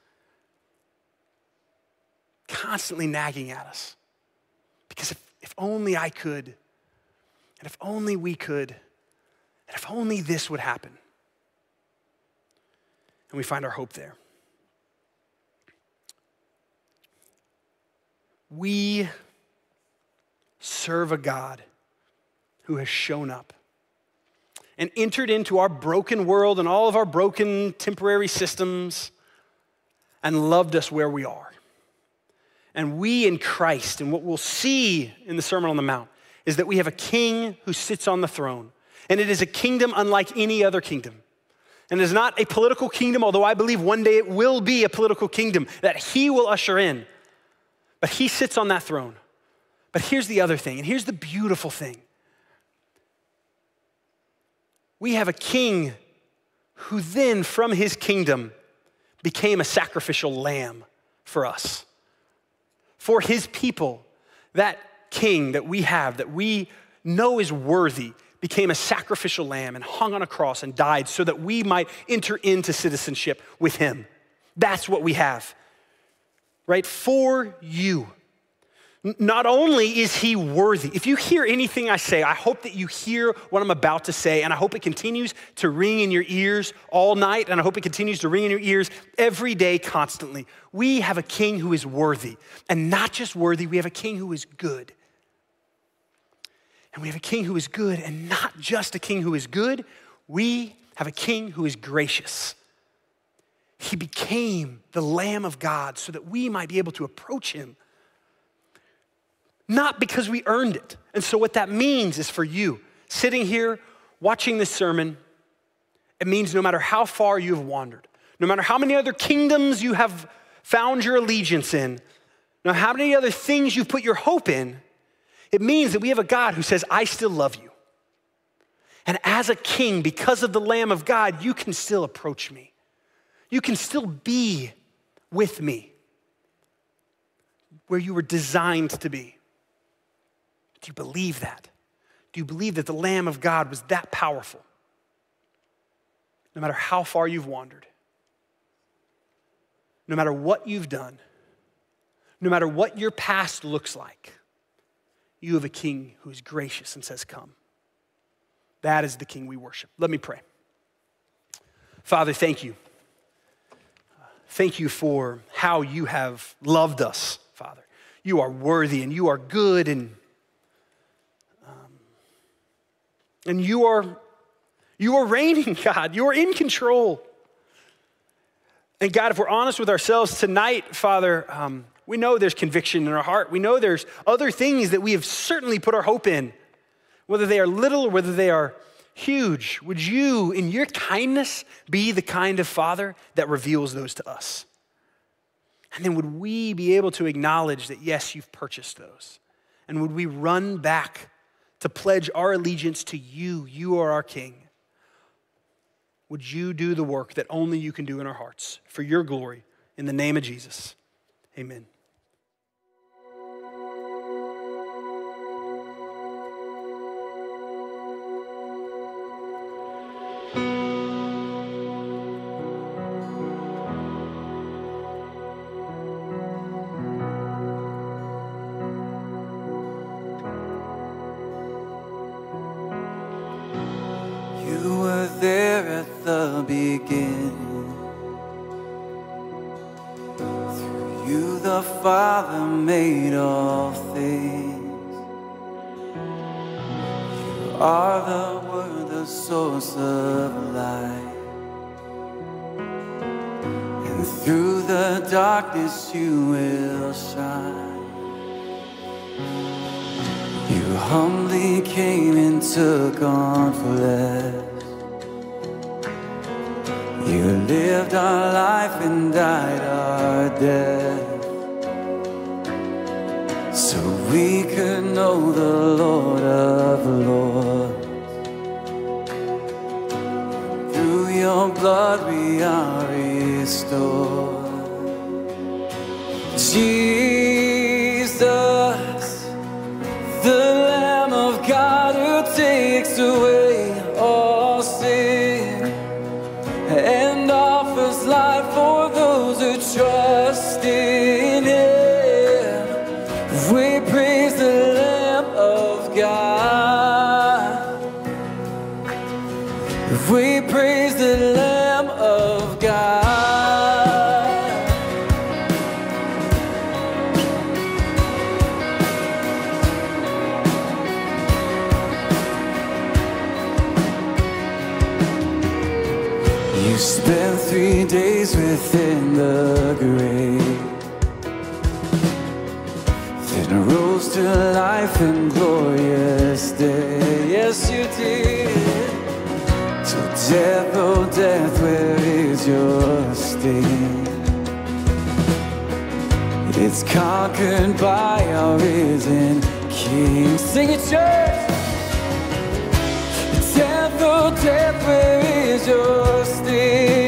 S5: Constantly nagging at us. Because if, if only I could, and if only we could, and if only this would happen. And we find our hope there. We serve a God who has shown up and entered into our broken world and all of our broken temporary systems and loved us where we are. And we in Christ, and what we'll see in the Sermon on the Mount, is that we have a king who sits on the throne. And it is a kingdom unlike any other kingdom. And it is not a political kingdom, although I believe one day it will be a political kingdom that he will usher in. But he sits on that throne. But here's the other thing, and here's the beautiful thing we have a king who then, from his kingdom, became a sacrificial lamb for us. For his people, that king that we have, that we know is worthy, became a sacrificial lamb and hung on a cross and died so that we might enter into citizenship with him. That's what we have right? For you. Not only is he worthy, if you hear anything I say, I hope that you hear what I'm about to say, and I hope it continues to ring in your ears all night, and I hope it continues to ring in your ears every day, constantly. We have a king who is worthy, and not just worthy, we have a king who is good. And we have a king who is good, and not just a king who is good, we have a king who is gracious. He became the Lamb of God so that we might be able to approach Him. Not because we earned it. And so, what that means is for you, sitting here watching this sermon, it means no matter how far you have wandered, no matter how many other kingdoms you have found your allegiance in, no matter how many other things you've put your hope in, it means that we have a God who says, I still love you. And as a king, because of the Lamb of God, you can still approach me. You can still be with me where you were designed to be. Do you believe that? Do you believe that the Lamb of God was that powerful? No matter how far you've wandered, no matter what you've done, no matter what your past looks like, you have a king who is gracious and says, Come. That is the king we worship. Let me pray. Father, thank you. Thank you for how you have loved us, Father. You are worthy and you are good and, um, and you are you are reigning, God. You are in control. And God, if we're honest with ourselves tonight, Father, um, we know there's conviction in our heart. We know there's other things that we have certainly put our hope in, whether they are little or whether they are huge. Would you, in your kindness, be the kind of Father that reveals those to us? And then would we be able to acknowledge that, yes, you've purchased those? And would we run back to pledge our allegiance to you? You are our King. Would you do the work that only you can do in our hearts for your glory? In the name of Jesus, amen.
S1: Took on for flesh. You lived our life and died our death. Life for those who trust in death, oh death, where is your sting? It's conquered by our risen King. Sing it, church. Death, oh death, where is your sting?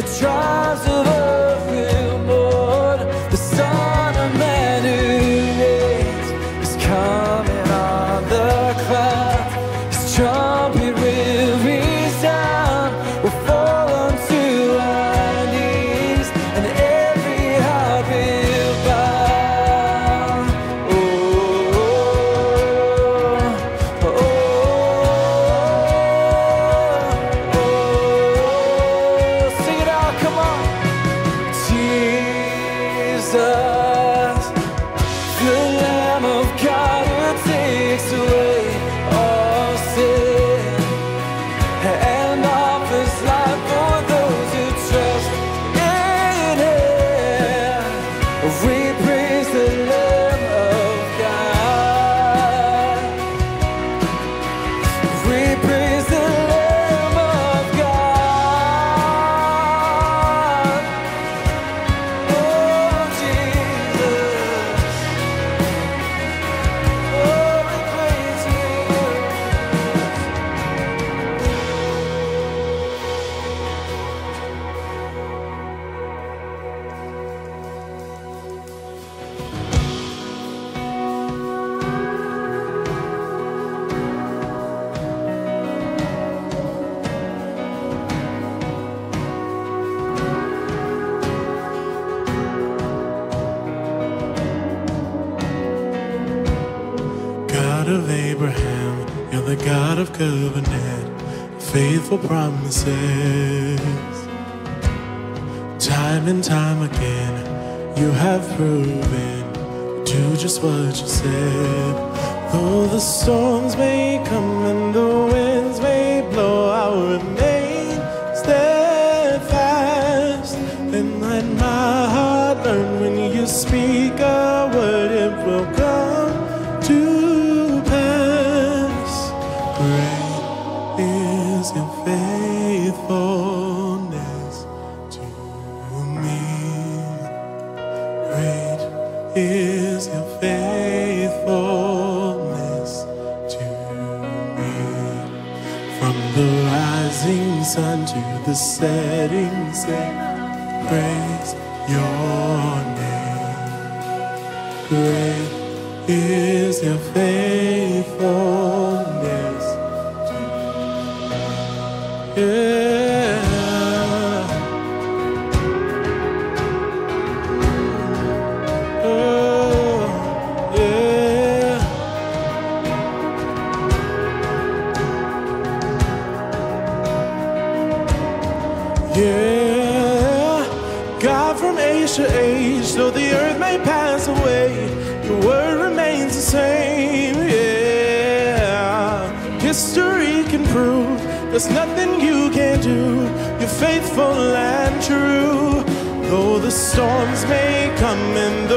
S1: the
S2: trials promises. Time and time again, you have proven do just what you said. Though the storms may From the rising sun to the setting sun, praise your name. Great is your faithfulness. Yeah. There's nothing you can do. You're faithful and true. Though the storms may come and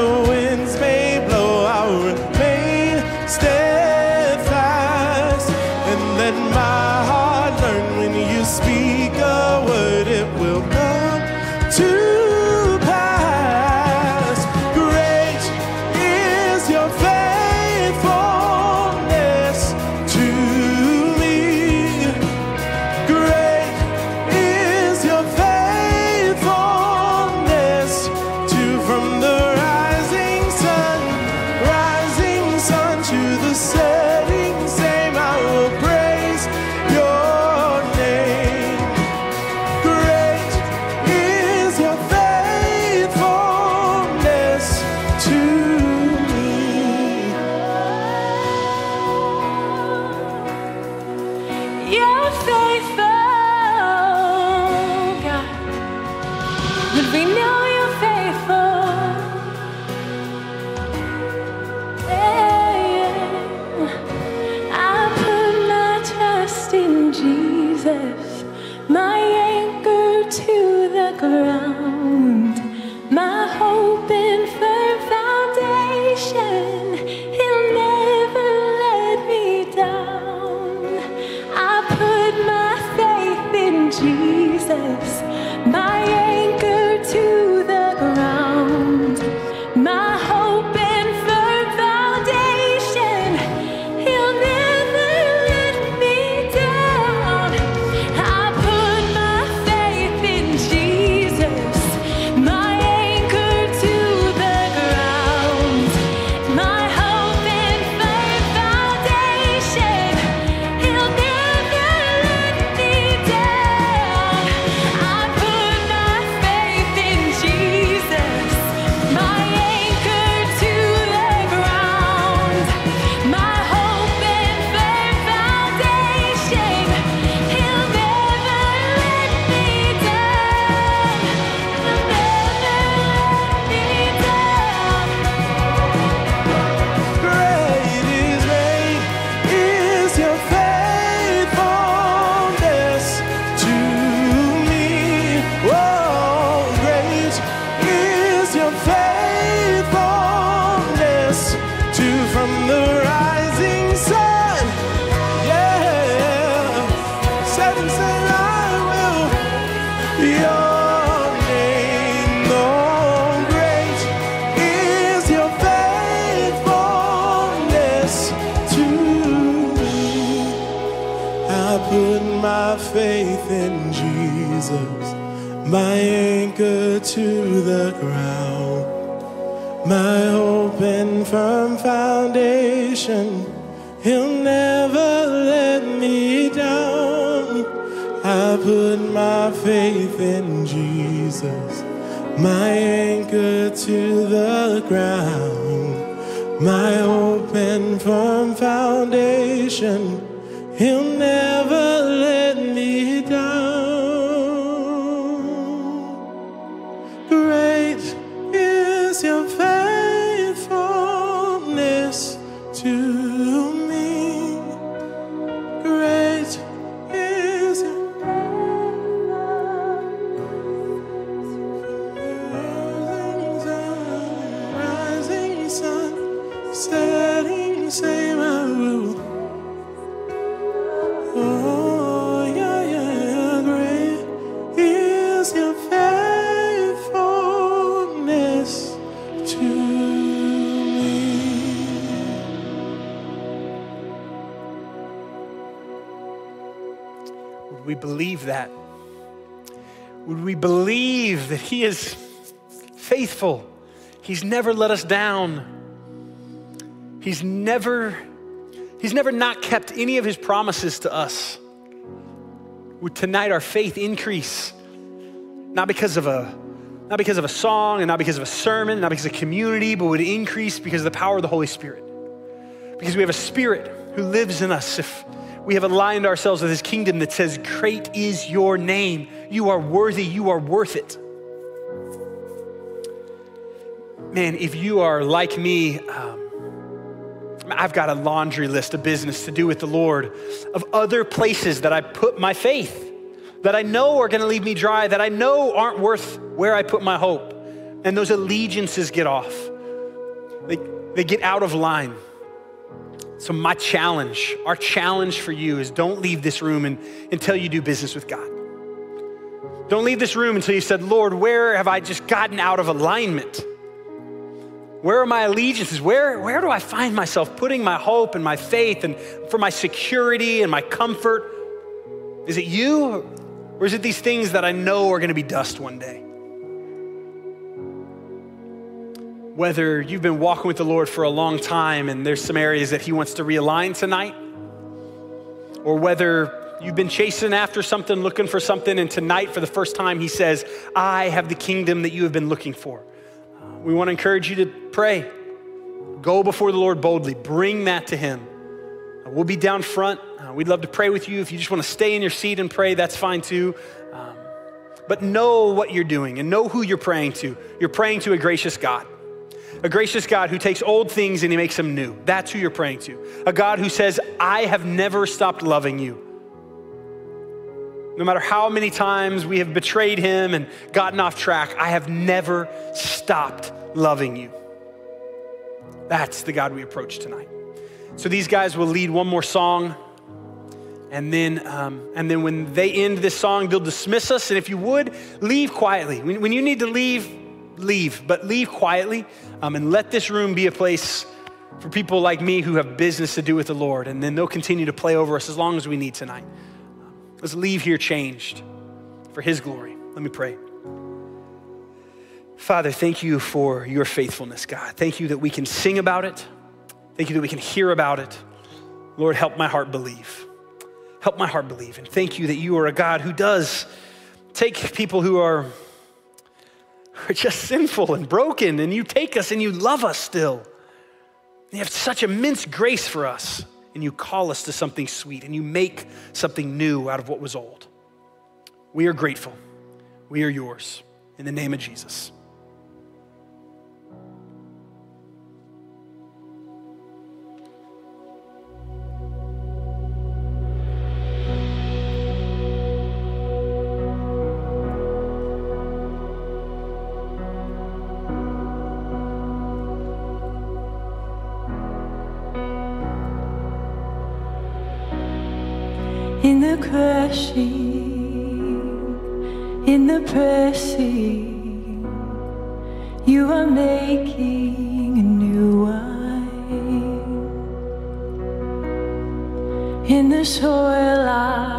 S5: Would we believe that? Would we believe that He is faithful? He's never let us down. He's never, He's never not kept any of His promises to us. Would tonight our faith increase? Not because of a not because of a song and not because of a sermon, not because of community, but would increase because of the power of the Holy Spirit. Because we have a spirit who lives in us. If we have aligned ourselves with his kingdom that says, Great is your name. You are worthy. You are worth it. Man, if you are like me, um, I've got a laundry list of business to do with the Lord of other places that I put my faith, that I know are gonna leave me dry, that I know aren't worth where I put my hope. And those allegiances get off, they, they get out of line. So, my challenge, our challenge for you is don't leave this room and, until you do business with God. Don't leave this room until you said, Lord, where have I just gotten out of alignment? Where are my allegiances? Where, where do I find myself putting my hope and my faith and for my security and my comfort? Is it you or is it these things that I know are gonna be dust one day? Whether you've been walking with the Lord for a long time and there's some areas that He wants to realign tonight, or whether you've been chasing after something, looking for something, and tonight for the first time He says, I have the kingdom that you have been looking for. We want to encourage you to pray. Go before the Lord boldly. Bring that to Him. We'll be down front. Uh, we'd love to pray with you. If you just want to stay in your seat and pray, that's fine too. Um, but know what you're doing and know who you're praying to. You're praying to a gracious God. A gracious God who takes old things and he makes them new. That's who you're praying to. A God who says, I have never stopped loving you. No matter how many times we have betrayed him and gotten off track, I have never stopped loving you. That's the God we approach tonight. So these guys will lead one more song. And then, um, and then when they end this song, they'll dismiss us. And if you would, leave quietly. When, when you need to leave, leave, but leave quietly um, and let this room be a place for people like me who have business to do with the Lord. And then they'll continue to play over us as long as we need tonight. Let's leave here changed for His glory. Let me pray. Father, thank you for your faithfulness, God. Thank you that we can sing about it. Thank you that we can hear about it. Lord, help my heart believe. Help my heart believe. And thank you that you are a God who does take people who are, who are just sinful and broken, and you take us and you love us still. You have such immense grace for us, and you call us to something sweet, and you make something new out of what was old. We are grateful. We are yours. In the name of Jesus.
S4: In the pressing, you are making a new wine. In the soil I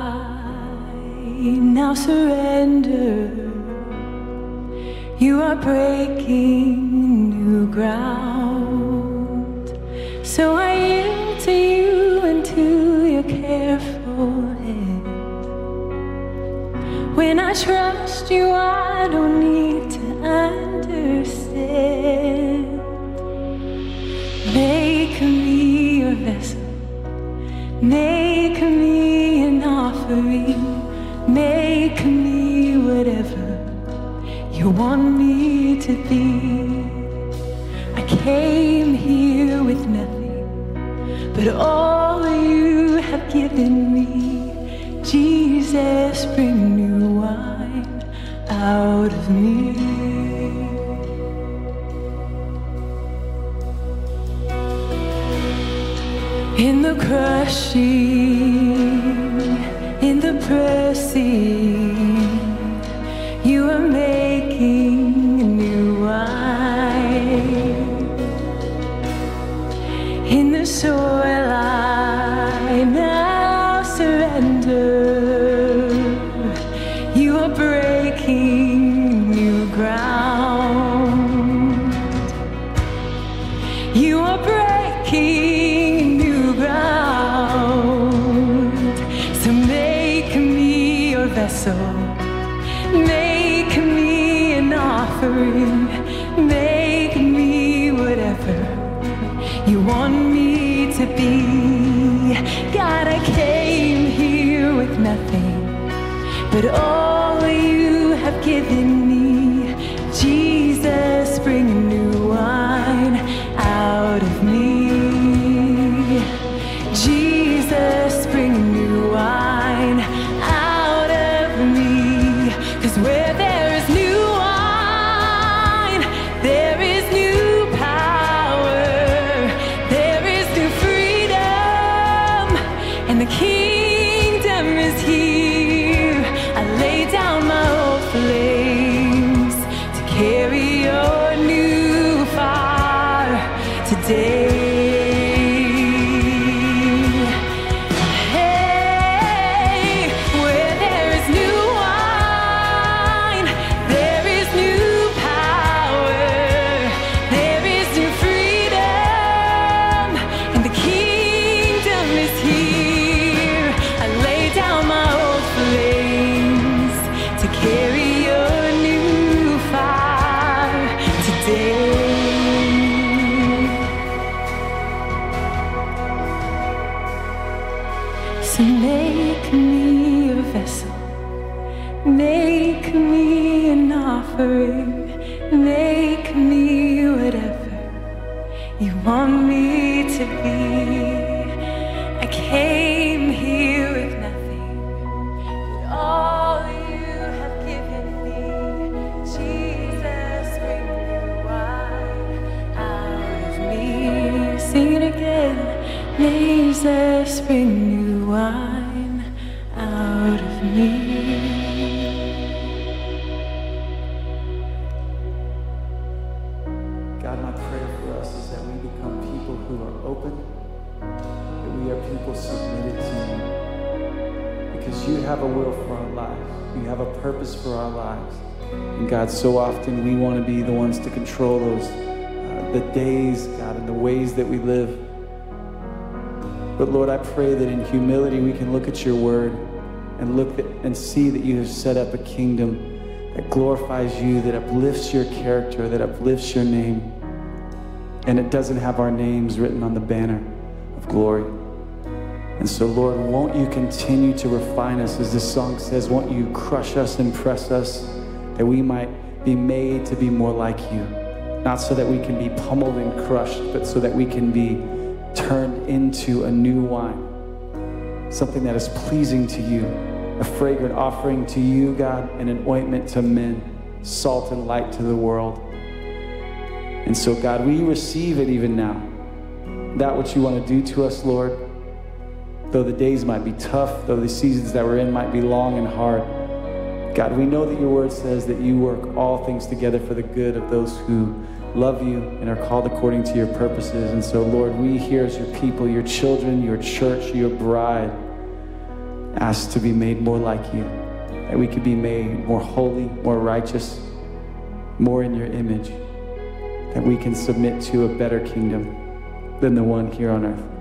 S4: now surrender. You are breaking new ground. So I yield to you and to your careful. When I trust you, I don't need to understand. Make me your vessel. Make me an offering. Make me whatever you want me to be. I came here with nothing, but all you have given me. Jesus, crushing, all
S6: you. Have a will for our lives, you have a purpose for our lives. And God, so often we want to be the ones to control those, uh, the days, God, and the ways that we live. But Lord, I pray that in humility we can look at your word and look at, and see that you have set up a kingdom that glorifies you, that uplifts your character, that uplifts your name. And it doesn't have our names written on the banner of glory. And so, Lord, won't you continue to refine us, as this song says, won't you crush us and press us, that we might be made to be more like you? Not so that we can be pummeled and crushed, but so that we can be turned into a new wine, something that is pleasing to you, a fragrant offering to you, God, and an ointment to men, salt and light to the world. And so, God, we receive it even now. That what you want to do to us, Lord, though the days might be tough, though the seasons that we're in might be long and hard. God, we know that your word says that you work all things together for the good of those who love you and are called according to your purposes. And so, Lord, we here as your people, your children, your church, your bride, ask to be made more like you, that we could be made more holy, more righteous, more in your image, that we can submit to a better kingdom than the one here on earth.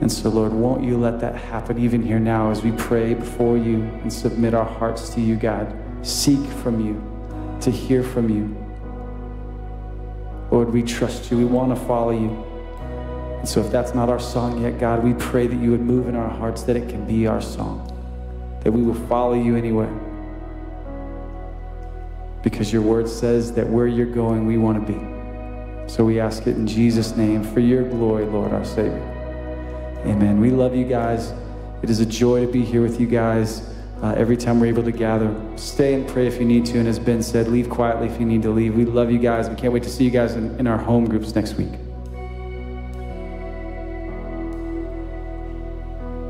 S6: And so, Lord, won't you let that happen even here now as we pray before you and submit our hearts to you, God? Seek from you, to hear from you. Lord, we trust you. We want to follow you. And so, if that's not our song yet, God, we pray that you would move in our hearts that it can be our song, that we will follow you anywhere. Because your word says that where you're going, we want to be. So we ask it in Jesus' name for your glory, Lord, our Savior. Amen. We love you guys. It is a joy to be here with you guys uh, every time we're able to gather. Stay and pray if you need to. And as Ben said, leave quietly if you need to leave. We love you guys. We can't wait to see you guys in, in our home groups next week.